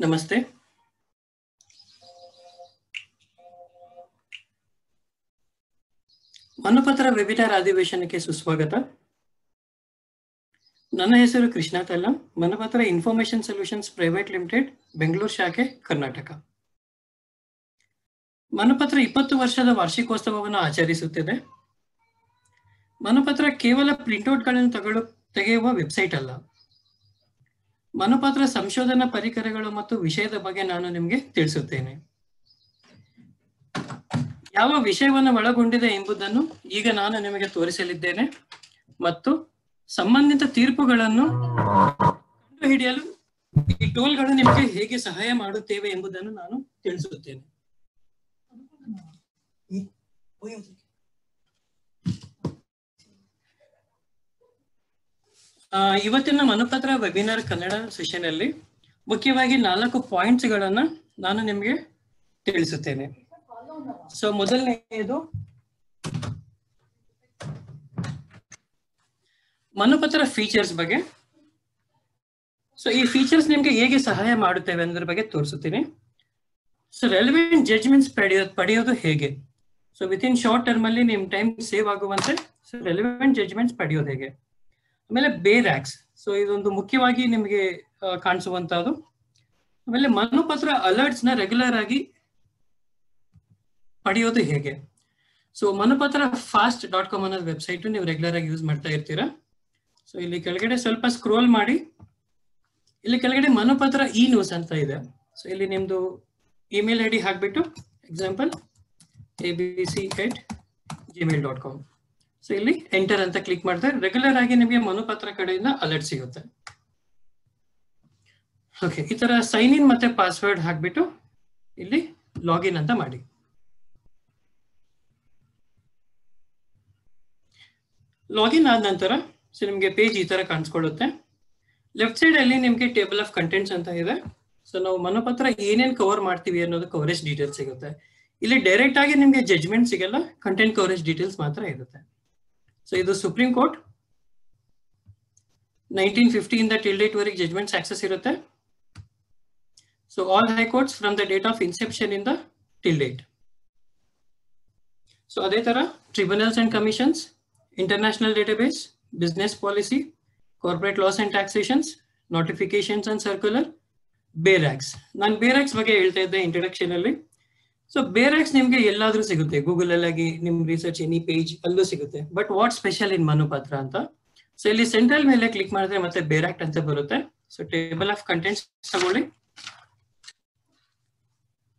ನಮಸ್ತೆ. ಮನುಪತ್ರ ವೆಬಿನಾರ್ ಅಧಿವೇಶನಕ್ಕೆ ಸುಸ್ವಾಗತ. ನನ್ನ ಹೆಸರು Krishna Tallam. Manupatra information solutions private limited, Bengaluru ಶಾಖೆ, ಕರ್ನಾಟಕ. ಮನುಪತ್ರ ಇಪ್ಪತ್ತು ವರ್ಷದ ವಾರ್ಷಿಕೋತ್ಸವವನ್ನು ಆಚರಿಸುತ್ತಿದೆ. ಮನುಪತ್ರ ಕೇವಲ ಪ್ರಿಂಟ್ಔಟ್ಗಳನ್ನು ತಗೊಳ್ಳು ತೆಗೆಯುವ ವೆಬ್ಸೈಟ್ ಅಲ್ಲ. ಮನುಪತ್ರ ಸಂಶೋಧನಾ ಪರಿಕರಗಳು ಮತ್ತು ವಿಷಯದ ಬಗ್ಗೆ ನಾನು ನಿಮಗೆ ತಿಳಿಸುತ್ತೇನೆ. ಯಾವ ವಿಷಯವನ್ನು ಒಳಗೊಂಡಿದೆ ಎಂಬುದನ್ನು ಈಗ ನಾನು ನಿಮಗೆ ತೋರಿಸಲಿದ್ದೇನೆ. ಮತ್ತು ಸಂಬಂಧಿತ ತೀರ್ಪುಗಳನ್ನು ಕಂಡುಹಿಡಿಯಲು ಈ ಟೂಲ್ಗಳು ನಿಮಗೆ ಹೇಗೆ ಸಹಾಯ ಮಾಡುತ್ತೇವೆ ಎಂಬುದನ್ನು ನಾನು ತಿಳಿಸುತ್ತೇನೆ. ಇವತ್ತಿನ ಮನುಪತ್ರ ವೆಬಿನಾರ್ ಕನ್ನಡ ಸೆಷನ್ ಅಲ್ಲಿ ಮುಖ್ಯವಾಗಿ ನಾಲ್ಕು ಪಾಯಿಂಟ್ಸ್ ಗಳನ್ನ ನಾನು ನಿಮಗೆ ತಿಳಿಸುತ್ತೇನೆ. ಸೊ ಮೊದಲನೆಯದು, ಮನುಪತ್ರ ಫೀಚರ್ಸ್ ಬಗ್ಗೆ. ಸೊ ಈ ಫೀಚರ್ಸ್ ನಿಮ್ಗೆ ಹೇಗೆ ಸಹಾಯ ಮಾಡುತ್ತೇವೆ ಅನ್ನೋದ್ರ ಬಗ್ಗೆ ತೋರಿಸುತ್ತೀನಿ. ಸೊ ರೆಲಿವೆಂಟ್ ಜಡ್ಜ್ಮೆಂಟ್ಸ್ ಪಡೆಯೋದು ಪಡೆಯೋದು ಹೇಗೆ? So with in short term ಅಲ್ಲಿ ನಿಮ್ ಟೈಮ್ ಸೇವ್ ಆಗುವಂತೆ ಸೊ ರೆಲಿವೆಂಟ್ ಜಡ್ಜ್ಮೆಂಟ್ಸ್ ಪಡೆಯೋದು ಹೇಗೆ? ಆಮೇಲೆ ಬೇರ್ ಆಕ್ಸ್ ಸೊ ಇದೊಂದು ಮುಖ್ಯವಾಗಿ ನಿಮಗೆ ಕಾಣಿಸುವಂತಹದ್ದು ಆಮೇಲೆ ಮನುಪತ್ರ ಅಲರ್ಟ್ಸ್ನ ರೆಗ್ಯುಲರ್ ಆಗಿ ಪಡೆಯೋದು ಹೇಗೆ? So Manupatra fast dot com ಅನ್ನೋದು ವೆಬ್ಸೈಟ್ ನೀವು ರೆಗ್ಯುಲರ್ ಆಗಿ ಯೂಸ್ ಮಾಡ್ತಾ ಇರ್ತೀರಾ. ಸೊ ಇಲ್ಲಿ ಕೆಳಗಡೆ ಸ್ವಲ್ಪ ಸ್ಕ್ರೋಲ್ ಮಾಡಿ. ಇಲ್ಲಿ ಕೆಳಗಡೆ ಮನುಪತ್ರ ಇ ನ್ಯೂಸ್ ಅಂತ ಇದೆ. ಸೊ ಇಲ್ಲಿ ನಿಮ್ದು ಇಮೇಲ್ ಐ ಡಿ ಹಾಕ್ಬಿಟ್ಟು example A B C at Gmail dot com so ಇಲ್ಲಿ ಎಂಟರ್ ಅಂತ ಕ್ಲಿಕ್ ಮಾಡಿದ್ರೆ ರೆಗ್ಯುಲರ್ ಆಗಿ ನಿಮಗೆ ಮನುಪತ್ರ ಕಡೆಯಿಂದ ಅಲರ್ಟ್ ಸಿಗುತ್ತೆ. ಓಕೆ ಈ ತರ ಸೈನ್ ಇನ್ ಮತ್ತೆ ಪಾಸ್ವರ್ಡ್ ಹಾಕ್ಬಿಟ್ಟು ಇಲ್ಲಿ ಲಾಗಿನ್ ಅಂತ ಮಾಡಿ. ಲಾಗಿನ್ ಆದ ನಂತರ ಸೊ ನಿಮಗೆ ಪೇಜ್ ಈ ತರ ಕಾಣಿಸ್ಕೊಳ್ಳುತ್ತೆ. ಲೆಫ್ಟ್ ಸೈಡ್ ಅಲ್ಲಿ ನಿಮಗೆ ಟೇಬಲ್ ಆಫ್ ಕಂಟೆಂಟ್ಸ್ ಅಂತ ಇದೆ. ಸೊ ನಾವು ಮನೋಪತ್ರ ಏನೇನ್ ಕವರ್ ಮಾಡ್ತೀವಿ ಅನ್ನೋದು ಕವರೇಜ್ ಡೀಟೇಲ್ಸ್ ಸಿಗುತ್ತೆ. ಇಲ್ಲಿ ಡೈರೆಕ್ಟ್ ಆಗಿ ನಿಮಗೆ ಜಜ್ಮೆಂಟ್ ಸಿಗಲ್ಲ ಕಂಟೆಂಟ್ ಕವರೇಜ್ ಡೀಟೇಲ್ಸ್ ಮಾತ್ರ ಇರುತ್ತೆ. ಸೊ ಇದು ಸುಪ್ರೀಂ ಕೋರ್ಟ್ ನೈನ್ಟೀನ್ ಫಿಫ್ಟಿಯಿಂದ ಟಿಲ್ ಡೇಟ್ ವರೆಗೆ ಜಜ್ಮೆಂಟ್ಸ್ ಆಕ್ಸೆಸ್ ಇರುತ್ತೆ so all high courts from the date of inception ಇಂದ ಟಿಲ್ ಡೇಟ್ ಸೊ ಅದೇ ತರ tribunals and commissions international database business policy corporate laws and taxations notifications and circular bare acts ನಾನು bare acts ಬಗ್ಗೆ ಹೇಳ್ತಾ ಇದ್ದೆ introduction ಅಲ್ಲಿ so ಬೇರೆಕ್ಸ್ ನಿಮ್ಗೆ ಎಲ್ಲಾದ್ರೂ ಸಿಗುತ್ತೆ. ಗೂಗಲ್ ಅಲ್ಲಾಗಿ ನಿಮ್ ರಿಸರ್ಚ್ ಎನಿ ಪೇಜ್ ಅಲ್ಲೂ ಸಿಗುತ್ತೆ. But what special in Manupatra ಅಂತ? ಸೊ ಇಲ್ಲಿ ಸೆಂಟ್ರಲ್ ಮೇಲೆ ಕ್ಲಿಕ್ ಮಾಡಿದ್ರೆ ಮತ್ತೆ ಬೇರಾಕ್ಟ್ ಅಂತ ಬರುತ್ತೆ. ಸೊ ಟೇಬಲ್ ಆಫ್ ಕಂಟೆಂಟ್ಸ್ ತಗೊಳ್ಳಿ.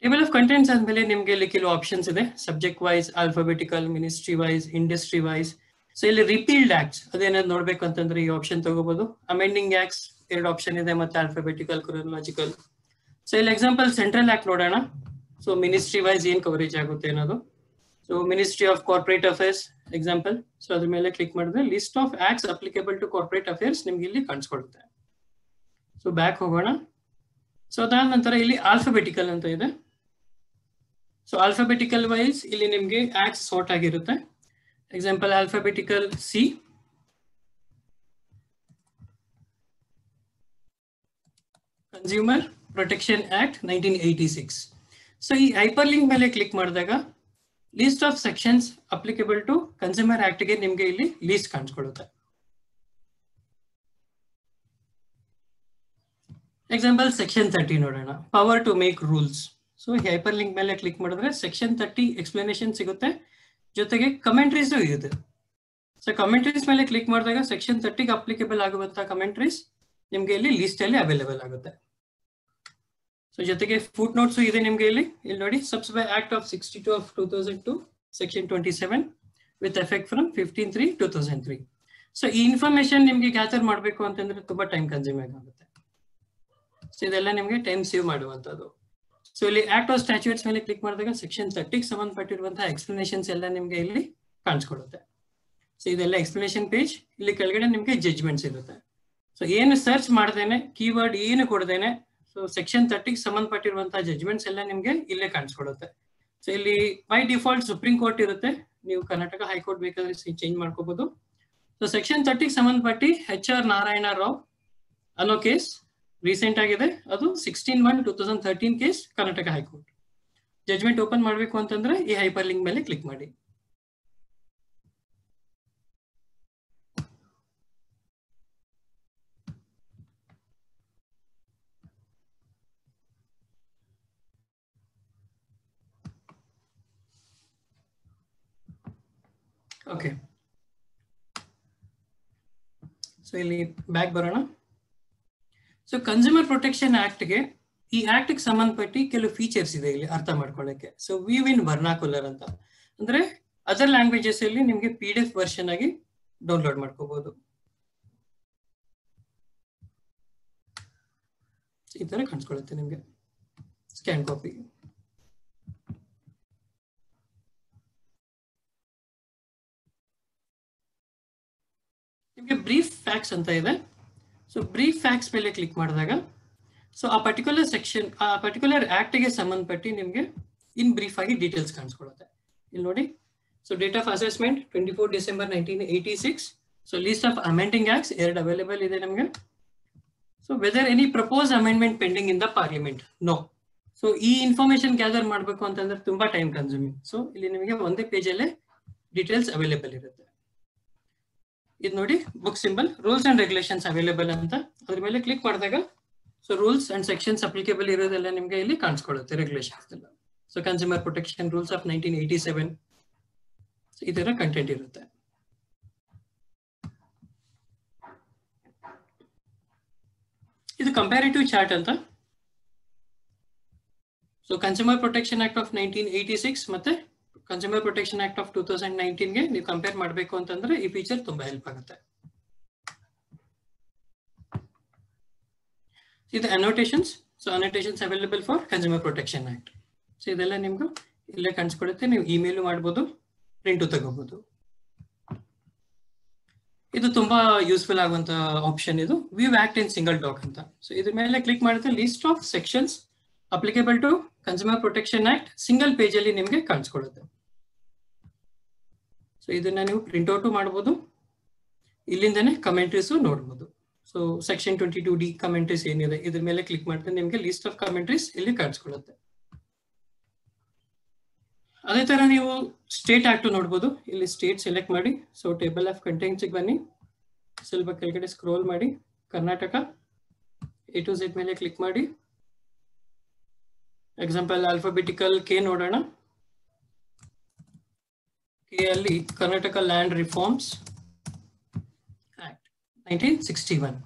ಟೇಬಲ್ ಆಫ್ ಕಂಟೆಂಟ್ಸ್ ಆದ್ಮೇಲೆ ನಿಮ್ಗೆ ಇಲ್ಲಿ ಕೆಲವು ಆಪ್ಷನ್ಸ್ ಇದೆ. Subject wise alphabetical ministry wise industry wise so ಇಲ್ಲಿ ರಿಪೀಲ್ಡ್ ಆಕ್ಟ್ಸ್ ಅದೇನಾದ್ರು ನೋಡ್ಬೇಕು ಅಂತಂದ್ರೆ ಈ ಆಪ್ಷನ್ ತಗೋಬಹುದು ಅಮೆಂಡಿಂಗ್ ಆಕ್ಟ್ಸ್ ಎರಡು ಆಪ್ಷನ್ ಇದೆ, ಮತ್ತೆ ಆಲ್ಫಾಬೆಟಿಕಲ್ ಕ್ರೊನಾಲಜಿಕಲ್ ಸೊ ಇಲ್ಲಿ ಎಕ್ಸಾಂಪಲ್ ಸೆಂಟ್ರಲ್ ಆಕ್ಟ್ ನೋಡೋಣ. ಸೊ ಮಿನಿಸ್ಟ್ರಿ ವೈಸ್ ಏನ್ ಕವರೇಜ್ ಆಗುತ್ತೆ ಅನ್ನೋದು? So ministry of corporate affairs example so ಅದ್ರ ಮೇಲೆ ಕ್ಲಿಕ್ ಮಾಡಿದ್ರೆ list of acts applicable to corporate affairs ನಿಮ್ಗೆ ಇಲ್ಲಿ ಕಾಣಿಸ್ಕೊಡುತ್ತೆ. ಸೊ ಬ್ಯಾಕ್ ಹೋಗೋಣ. ಸೊ ಅದಾದ ನಂತರ ಇಲ್ಲಿ ಆಲ್ಫಾಬೆಟಿಕಲ್ ಅಂತ ಇದೆ. ಸೊ ಆಲ್ಫಾಬೆಟಿಕಲ್ ವೈಸ್ ಇಲ್ಲಿ ನಿಮ್ಗೆ ಆಕ್ಟ್ಸ್ ಸಾರ್ಟ್ ಆಗಿರುತ್ತೆ. Example alphabetical C consumer protection act nineteen eighty six so ಈ ಹೈಪರ್ ಲಿಂಕ್ ಮೇಲೆ ಕ್ಲಿಕ್ ಮಾಡಿದಾಗ list of sections applicable to consumer ಆಕ್ಟ್ಗೆ ನಿಮ್ಗೆ ಇಲ್ಲಿ ಲೀಸ್ಟ್ ಕಾಣಿಸ್ಕೊಳ್ಳುತ್ತೆ. ಎಕ್ಸಾಂಪಲ್ ಸೆಕ್ಷನ್ ತರ್ಟಿ ನೋಡೋಣ. Power to make rules so hyperlink ಮೇಲೆ click ಮಾಡಿದ್ರೆ ಸೆಕ್ಷನ್ ತರ್ಟಿ ಎಕ್ಸ್ಪ್ಲನೇಷನ್ ಸಿಗುತ್ತೆ. ಜೊತೆಗೆ ಕಮೆಂಟ್ರೀಸ್ ಇದೆ. ಸೊ ಕಮೆಂಟ್ರೀಸ್ ಮೇಲೆ ಕ್ಲಿಕ್ ಮಾಡಿದಾಗ ಸೆಕ್ಷನ್ ತರ್ಟಿಗೆ ಅಪ್ಲಿಕೇಬಲ್ ಆಗುವಂತಹ ಕಮೆಂಟ್ರೀಸ್ ನಿಮ್ಗೆ ಇಲ್ಲಿ ಲಿಸ್ಟ್ ಅಲ್ಲಿ ಅವೈಲೇಬಲ್ ಆಗುತ್ತೆ. ಜೊತೆಗೆ ಫುಟ್ ನೋಟ್ಸ್ ಇದೆ ನಿಮ್ಗೆ ಇಲ್ಲಿ. ಇಲ್ಲಿ ನೋಡಿ subs act of sixty two of two thousand two section twenty seven with effect from fifteen three two thousand three so ಈ ಇನ್ಫಾರ್ಮೇಶನ್ ನಿಮ್ಗೆ ಗ್ಯಾದರ್ ಮಾಡಬೇಕು ಅಂತಂದ್ರೆ ತುಂಬಾ ಟೈಮ್ ಕನ್ಸ್ಯೂಮ್ ಆಗುತ್ತೆ. ಸೊ ಇದೆಲ್ಲ ನಿಮಗೆ ಟೈಮ್ ಸೇವ್ ಮಾಡುವಂತದ್ದು ಸೊ ಇಲ್ಲಿ ಆಕ್ಟ್ ಆಫ್ ಸ್ಟ್ಯಾಚ್ಯೂಟ್ಸ್ ಮೇಲೆ ಕ್ಲಿಕ್ ಮಾಡಿದಾಗ ಸೆಕ್ಷನ್ ತರ್ಟಿಗೆ ಸಂಬಂಧಪಟ್ಟಿರುವಂತಹ ಎಕ್ಸ್ಪ್ಲನೇಷನ್ಸ್ ಎಲ್ಲ ನಿಮ್ಗೆ ಇಲ್ಲಿ ಕಾಣಿಸ್ಕೊಡುತ್ತೆ. ಸೊ ಇದೆಲ್ಲ ಎಕ್ಸ್ಪ್ಲನೇಷನ್ ಪೇಜ್ ಇಲ್ಲಿ ಕೆಳಗಡೆ ನಿಮ್ಗೆ ಜಜ್ಮೆಂಟ್ಸ್ ಇರುತ್ತೆ. ಸೊ ಏನು ಸರ್ಚ್ ಮಾಡ್ದೇನೆ ಕೀವರ್ಡ್ ಏನು ಕೊಡ್ದೇನೆ ಸೊ ಸೆಕ್ಷನ್ ತರ್ಟಿಗೆ ಸಂಬಂಧಪಟ್ಟಿರುವಂತಹ ಜಜ್ಮೆಂಟ್ಸ್ ಎಲ್ಲ ನಿಮ್ಗೆ ಇಲ್ಲೇ ಕಾಣಿಸ್ಕೊಡುತ್ತೆ. ಸೊ ಇಲ್ಲಿ ಬೈ ಡಿಫಾಲ್ಟ್ ಸುಪ್ರೀಂ ಕೋರ್ಟ್ ಇರುತ್ತೆ. ನೀವು ಕರ್ನಾಟಕ ಹೈಕೋರ್ಟ್ ಬೇಕಾದ್ರೆ ಚೇಂಜ್ ಮಾಡ್ಕೋಬಹುದು ಸೊ ಸೆಕ್ಷನ್ ತರ್ಟಿಗೆ ಸಂಬಂಧಪಟ್ಟಿ ಎಚ್ ಆರ್ ನಾರಾಯಣ ರಾವ್ ಅನ್ನೋ ಕೇಸ್ ರೀಸೆಂಟ್ ಆಗಿದೆ. ಅದು sixteen one two thousand thirteen case Karnataka high court judgment open ಮಾಡಬೇಕು ಅಂತಂದ್ರೆ ಈ ಹೈಪರ್ ಲಿಂಕ್ ಮೇಲೆ ಕ್ಲಿಕ್ ಮಾಡಿ. ಓಕೆ. ಸೊ ಇಲ್ಲಿ ಬ್ಯಾಕ್ ಬರೋಣ. ಸೊ ಕನ್ಸ್ಯೂಮರ್ ಪ್ರೊಟೆಕ್ಷನ್ ಆಕ್ಟ್ಗೆ ಈ ಆಕ್ಟ್ಗೆ ಸಂಬಂಧಪಟ್ಟಿ ಕೆಲವು ಫೀಚರ್ಸ್ ಇದೆ ಇಲ್ಲಿ ಅರ್ಥ ಮಾಡ್ಕೊಳ್ಳಕ್ಕೆ. ಸೊ ವಿವ್ ಇನ್ ವರ್ನಾಕುಲರ್ ಅಂತ. ಅಂದ್ರೆ ಅದರ್ ಲ್ಯಾಂಗ್ವೇಜಸ್ ಅಲ್ಲಿ ನಿಮಗೆ ಪಿ ಡಿ ಎಫ್ ವರ್ಷನ್ ಆಗಿ ಡೌನ್ಲೋಡ್ ಮಾಡ್ಕೋಬಹುದು ಈ ತರ ಕಾಣಿಸ್ಕೊಳ್ಳುತ್ತೆ ನಿಮಗೆ. ಸ್ಕ್ಯಾನ್ ಕಾಪಿ ನಿಮಗೆ ಬ್ರೀಫ್ ಫ್ಯಾಕ್ಸ್ ಅಂತ ಇದೆ. ಸೊ ಬ್ರೀಫ್ ಫ್ಯಾಕ್ಸ್ ಮೇಲೆ ಕ್ಲಿಕ್ ಮಾಡಿದಾಗ ಸೊ ಆ ಪರ್ಟಿಕ್ಯುಲರ್ ಸೆಕ್ಷನ್ ಆ ಪರ್ಟಿಕ್ಯುಲರ್ ಆಕ್ಟ್ಗೆ ಸಂಬಂಧಪಟ್ಟು ನಿಮಗೆ ಇನ್ ಬ್ರೀಫ್ ಆಗಿ ಡೀಟೇಲ್ಸ್ ಕಾಣಿಸ್ಕೊಳ್ಳುತ್ತೆ ಇಲ್ಲಿ ನೋಡಿ. So date of assessment twenty four December nineteen eighty six so list of amending acts ಎರಡು ಅವೈಲೇಬಲ್ ಇದೆ ನಮಗೆ. So whether any propose amendment pending in the parliament no so ಈ ಇನ್ಫಾರ್ಮೇಶನ್ ಗ್ಯಾದರ್ ಮಾಡಬೇಕು ಅಂತಂದ್ರೆ ತುಂಬಾ ಟೈಮ್ ಕನ್ಸ್ಯೂಮಿಂಗ್ ಸೊ ಇಲ್ಲಿ ನಿಮಗೆ ಒಂದೇ ಪೇಜಲ್ಲೇ ಡೀಟೇಲ್ಸ್ ಅವೈಲೇಬಲ್ ಇರುತ್ತೆ. ಇದು ನೋಡಿ book symbol rules and regulations available ಅಂತ. ಅದ್ರ ಮೇಲೆ ಕ್ಲಿಕ್ ಮಾಡಿದಾಗ so rules and sections applicable ಇರೋದೆಲ್ಲ ನಿಮಗೆ ಇಲ್ಲಿ ಕಾಣಿಸ್ಕೊಳ್ಳುತ್ತೆ ರೆಗ್ಯುಲೇಷನ್ಸ್ ಎಲ್ಲ. So consumer protection rules of nineteen eighty seven ಈ ತರ ಕಂಟೆಂಟ್ ಇರುತ್ತೆ. ಇದು ಕಂಪ್ಯಾರಿಟಿವ್ ಚಾರ್ಟ್ ಅಂತ. So consumer protection act of nineteen eighty six ಮತ್ತೆ consumer protection act of two thousand ನೈನ್ಟೀನ್ಗೆ ನೀವು ಕಂಪೇರ್ ಮಾಡಬೇಕು ಅಂತಂದ್ರೆ ಈ ಫೀಚರ್ ತುಂಬಾ ಹೆಲ್ಪ್ ಆಗುತ್ತೆ. ಇದು annotations so annotations available for consumer protection act so ಇದೆಲ್ಲ ನಿಮ್ಗೆ ಇಲ್ಲೇ ಕಾಣಿಸ್ಕೊಡುತ್ತೆ ನೀವು ಇಮೇಲ್ ಮಾಡ್ಬೋದು ಪ್ರಿಂಟು ತಗೋಬಹುದು ಇದು ತುಂಬಾ ಯೂಸ್ಫುಲ್ ಆಗುವಂತ ಆಪ್ಷನ್ ಇದು. View act in single doc ಅಂತ. ಸೊ ಇದ್ರ ಮೇಲೆ ಕ್ಲಿಕ್ ಮಾಡಿದ್ರೆ list of sections applicable to consumer protection act single page ಅಲ್ಲಿ ನಿಮಗೆ ಕಾಣಿಸ್ಕೊಳ್ಳುತ್ತೆ ಸೊ ಇದನ್ನ ನೀವು ಪ್ರಿಂಟ್ಔಟ್ ಮಾಡಬಹುದು ಇಲ್ಲಿಂದನೇ ಕಮೆಂಟ್ರೀಸ್ ನೋಡಬಹುದು so section twenty two D commentaries ಏನಿದೆ, ಇದ್ರ ಮೇಲೆ ಕ್ಲಿಕ್ ಮಾಡಿದ್ರೆ ನಿಮಗೆ ಲಿಸ್ಟ್ ಆಫ್ ಕಮೆಂಟ್ರೀಸ್ ಇಲ್ಲಿ ಕಾಣಿಸ್ಕೊಳ್ಳುತ್ತೆ. ಅದೇ ತರ ನೀವು ಸ್ಟೇಟ್ ಆಕ್ಟ್ ನೋಡ್ಬೋದು. ಇಲ್ಲಿ ಸ್ಟೇಟ್ ಸೆಲೆಕ್ಟ್ ಮಾಡಿ ಸೊ ಟೇಬಲ್ ಆಫ್ ಕಂಟೆಂಟ್ಸ್ ಬನ್ನಿ. ಸ್ವಲ್ಪ ಕೆಳಗಡೆ ಸ್ಕ್ರೋಲ್ ಮಾಡಿ, ಕರ್ನಾಟಕ ಎ ಟು ಝೆಡ್ ಮೇಲೆ ಕ್ಲಿಕ್ ಮಾಡಿ. ಎಕ್ಸಾಂಪಲ್ ಆಲ್ಫಾಬೆಟಿಕಲ್ ಕೆ ನೋಡೋಣ. ಅಲ್ಲಿ Karnataka land reforms act nineteen sixty one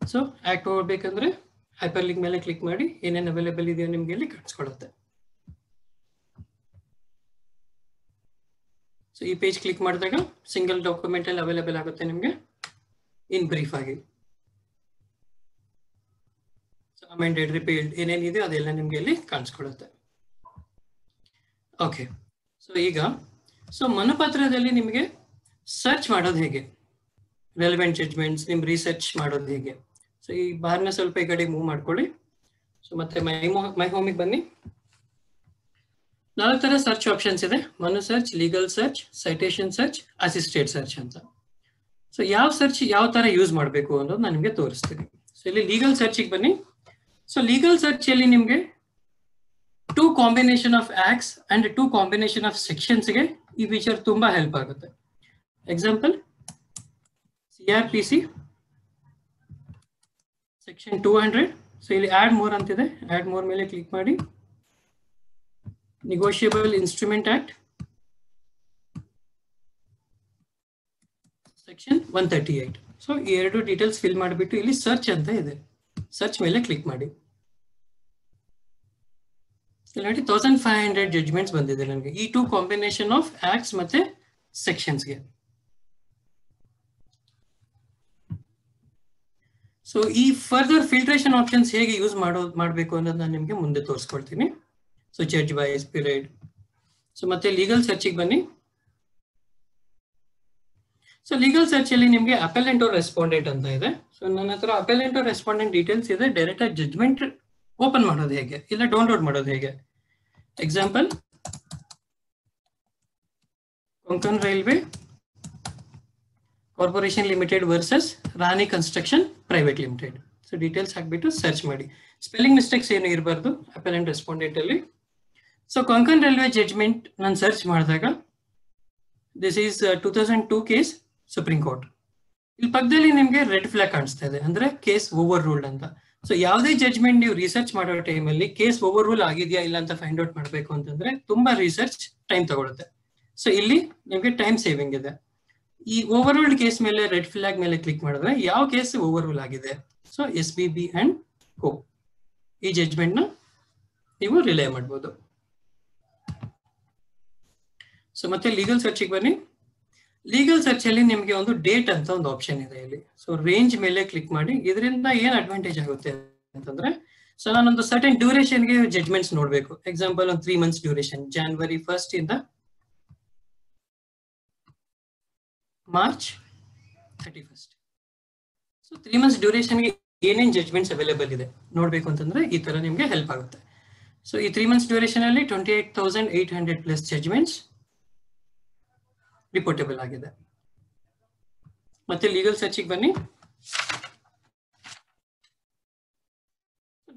so act ಹೋಗ್ಬೇಕಂದ್ರೆ ಹೈಪರ್ ಲಿಂಕ್ ಮೇಲೆ ಕ್ಲಿಕ್ ಮಾಡಿ ಏನೇನು ಅವೈಲೇಬಲ್ ಇದೆಯೋ ನಿಮ್ಗೆ ಇಲ್ಲಿ ಕಾಣಿಸ್ಕೊಳುತ್ತೆ ಸೊ ಈ ಪೇಜ್ ಕ್ಲಿಕ್ ಮಾಡಿದಾಗ ಸಿಂಗಲ್ ಡಾಕ್ಯುಮೆಂಟ್ ಅಲ್ಲಿ ಅವೈಲೇಬಲ್ ಆಗುತ್ತೆ ನಿಮಗೆ ಇನ್ ಬ್ರೀಫ್ ಆಗಿ. ಅಮೆಂಡೆಡ್ ರಿಪೀಲ್ಡ್ ಅದೆಲ್ಲ ನಿಮ್ಗೆ ಇಲ್ಲಿ ಕಾಣಿಸ್ಕೊಳ್ಳುತ್ತೆ ಓಕೆ ಸೊ ಈಗ ಸೊ ಮನಪತ್ರದಲ್ಲಿ ನಿಮಗೆ ಸರ್ಚ್ ಮಾಡೋದು ಹೇಗೆ? ರೆಲಿವೆಂಟ್ ಜಡ್ಜ್ಮೆಂಟ್ಸ್ ನಿಮ್ ರಿಸರ್ಚ್ ಮಾಡೋದು ಹೇಗೆ? ಸೊ ಈ ಬಾರ್ನ ಸ್ವಲ್ಪ ಈ ಕಡೆ ಮೂವ್ ಮಾಡ್ಕೊಳ್ಳಿ. ಸೊ ಮತ್ತೆ ಮೈ ಮೈ ಹೋಮಿಗೆ ಬನ್ನಿ. ನಾಲ್ಕು ತರ ಸರ್ಚ್ ಆಪ್ಷನ್ಸ್ ಇದೆ. Manu search legal search citation search assisted search ಅಂತ. ಸೊ ಯಾವ ಸರ್ಚ್ ಯಾವ ತರ ಯೂಸ್ ಮಾಡಬೇಕು ಅನ್ನೋದು ನಾನು ನಿಮಗೆ ತೋರಿಸ್ತೀನಿ. ಸೊ ಇಲ್ಲಿ ಲೀಗಲ್ ಸರ್ಚಿಗೆ ಬನ್ನಿ. ಸೊ ಲೀಗಲ್ ಸರ್ಚ್ ಅಲ್ಲಿ ನಿಮಗೆ two combination of acts and two combination of ಸೆಕ್ಷನ್ಸ್ಗೆ ಈ ಫೀಚರ್ ತುಂಬಾ ಹೆಲ್ಪ್ ಆಗುತ್ತೆ. Example C R P C section two hundred so ಇಲ್ಲಿ ಆಡ್ ಮೋರ್ ಅಂತಿದೆ. ಆಡ್ ಮೋರ್ ಮೇಲೆ ಕ್ಲಿಕ್ ಮಾಡಿ. Negotiable instrument act section one thirty eight so ಈ ಎರಡು details fill ಮಾಡಿಬಿಟ್ಟು ಇಲ್ಲಿ ಸರ್ಚ್ ಅಂತ ಇದೆ. ಸರ್ಚ್ ಮೇಲೆ ಕ್ಲಿಕ್ ಮಾಡಿ. ತೌಸಂಡ್ ಫೈವ್ ಹಂಡ್ರೆಡ್ ಜಡ್ಜ್ಮೆಂಟ್ಸ್ ಬಂದಿದೆ ನನಗೆ. ಈ ಟೂ ಕಾಂಬಿನೇಷನ್ ಆಫ್ ಆಕ್ಟ್ಸ್ ಮತ್ತೆ ಸೆಕ್ಷನ್ಸ್ಗೆ ಸೊ ಈ ಫರ್ದರ್ ಫಿಲ್ಟ್ರೇಷನ್ ಆಪ್ಷನ್ಸ್ ಹೇಗೆ ಯೂಸ್ ಮಾಡೋ, ಮಾಡಬೇಕು ಅನ್ನೋದು ನಾನು ನಿಮಗೆ ಮುಂದೆ ತೋರಿಸ್ಕೊಳ್ತೀನಿ so judge wise period so ಮತ್ತೆ ಲೀಗಲ್ ಸರ್ಚಿಗೆ ಬನ್ನಿ. ಸೊ ಲೀಗಲ್ ಸರ್ಚ್ ಅಲ್ಲಿ ನಿಮಗೆ ಅಪೆಲೆಂಟ್ ರೆಸ್ಪಾಂಡೆಂಟ್ ಅಂತ ಇದೆ. ಸೊ ನನ್ನ ಹತ್ರ ಅಪೆಲೆಂಟ್ ರೆಸ್ಪಾಂಡೆಂಟ್ ಡೀಟೇಲ್ಸ್ ಇದೆ. ಡೈರೆಕ್ಟ್ ಆಗಿ ಜಡ್ಜ್ಮೆಂಟ್ ಓಪನ್ ಮಾಡೋದು ಹೇಗೆ? ಇಲ್ಲ ಡೌನ್ಲೋಡ್ ಮಾಡೋದು ಹೇಗೆ? Example Konkan railway corporation limited versus Rani construction private limited so details ಹಾಕ್ಬಿಟ್ಟು ಸರ್ಚ್ ಮಾಡಿ. ಸ್ಪೆಲ್ಲಿಂಗ್ ಮಿಸ್ಟೇಕ್ಸ್ ಏನು ಇರಬಾರ್ದು? ಅಂಡ್ ರೆಸ್ಪಾಂಡೆಂಟ್ ಅಲ್ಲಿ. ಸೊ ಕೊಂಕನ್ ರೈಲ್ವೆ ಜಡ್ಜ್ಮೆಂಟ್ ನಾನು ಸರ್ಚ್ ಮಾಡಿದಾಗ this is two thousand two case supreme court ಇಲ್ಲಿ ಪಕ್ಕದಲ್ಲಿ ನಿಮಗೆ ರೆಡ್ ಫ್ಲಾಗ್ ಕಾಣಿಸ್ತಾ ಇದೆ. ಅಂದ್ರೆ ಕೇಸ್ ಓವರ್ ರೂಲ್ಡ್ ಅಂತ. ಸೊ ಯಾವುದೇ ಜಜ್ಮೆಂಟ್ ನೀವು ರಿಸರ್ಚ್ ಮಾಡೋ ಟೈಮಲ್ಲಿ ಕೇಸ್ ಓವರ್ ರೂಲ್ ಆಗಿದೆಯಾ ಇಲ್ಲ ಅಂತ ಫೈಂಡ್ ಔಟ್ ಮಾಡಬೇಕು ಅಂತಂದ್ರೆ ತುಂಬಾ ರಿಸರ್ಚ್ ಟೈಮ್ ತಗೊಳುತ್ತೆ. ಸೊ ಇಲ್ಲಿ ನಿಮಗೆ ಟೈಮ್ ಸೇವಿಂಗ್ ಇದೆ. ಈ ಓವರ್ ರೂಲ್ಡ್ ಕೇಸ್ ಮೇಲೆ ರೆಡ್ ಫ್ಲಾಗ್ ಮೇಲೆ ಕ್ಲಿಕ್ ಮಾಡಿದ್ರೆ ಯಾವ ಕೇಸ್ ಓವರ್ ರೂಲ್ ಆಗಿದೆ? So S B B and co ಈ ಜಜ್ಮೆಂಟ್ನ ನೀವು ರಿಲೇ ಮಾಡ್ಬೋದು. ಸೊ ಮತ್ತೆ ಲೀಗಲ್ ಸರ್ಚಿಗೆ ಬನ್ನಿ. ಲೀಗಲ್ ಸರ್ಚ್ ಅಲ್ಲಿ ನಿಮಗೆ ಒಂದು ಡೇಟ್ ಅಂತ ಒಂದು ಆಪ್ಷನ್ ಇದೆ ಇಲ್ಲಿ. ಸೊ ರೇಂಜ್ ಮೇಲೆ ಕ್ಲಿಕ್ ಮಾಡಿ, ಇದರಿಂದ ಏನ್ ಅಡ್ವಾಂಟೇಜ್ ಆಗುತ್ತೆ ಅಂತಂದ್ರೆ ಸೊ ನಾನೊಂದು ಸರ್ಟನ್ ಡ್ಯೂರೇಷನ್ಗೆ ಜಡ್ಜ್ಮೆಂಟ್ಸ್ ನೋಡಬೇಕು. ಎಕ್ಸಾಂಪಲ್ ಒಂದು three months duration January first ಇಂದ March thirty first so three months ಡ್ಯೂರೇಷನ್ಗೆ ಏನೇನ್ ಜಡ್ಜ್ಮೆಂಟ್ಸ್ ಅವೈಲೇಬಲ್ ಇದೆ, ನೋಡಬೇಕು ಅಂತಂದ್ರೆ ಈ ತರ ನಿಮಗೆ ಹೆಲ್ಪ್ ಆಗುತ್ತೆ. ಸೊ ಈ ತ್ರೀ ಮಂತ್ಸ್ ಡ್ಯೂರೇಷನ್ ಅಲ್ಲಿ twenty eight thousand eight hundred plus judgments reportable ಆಗಿದೆ. ಮತ್ತೆ ಲೀಗಲ್ ಸರ್ಚಿಗೆ ಬನ್ನಿ.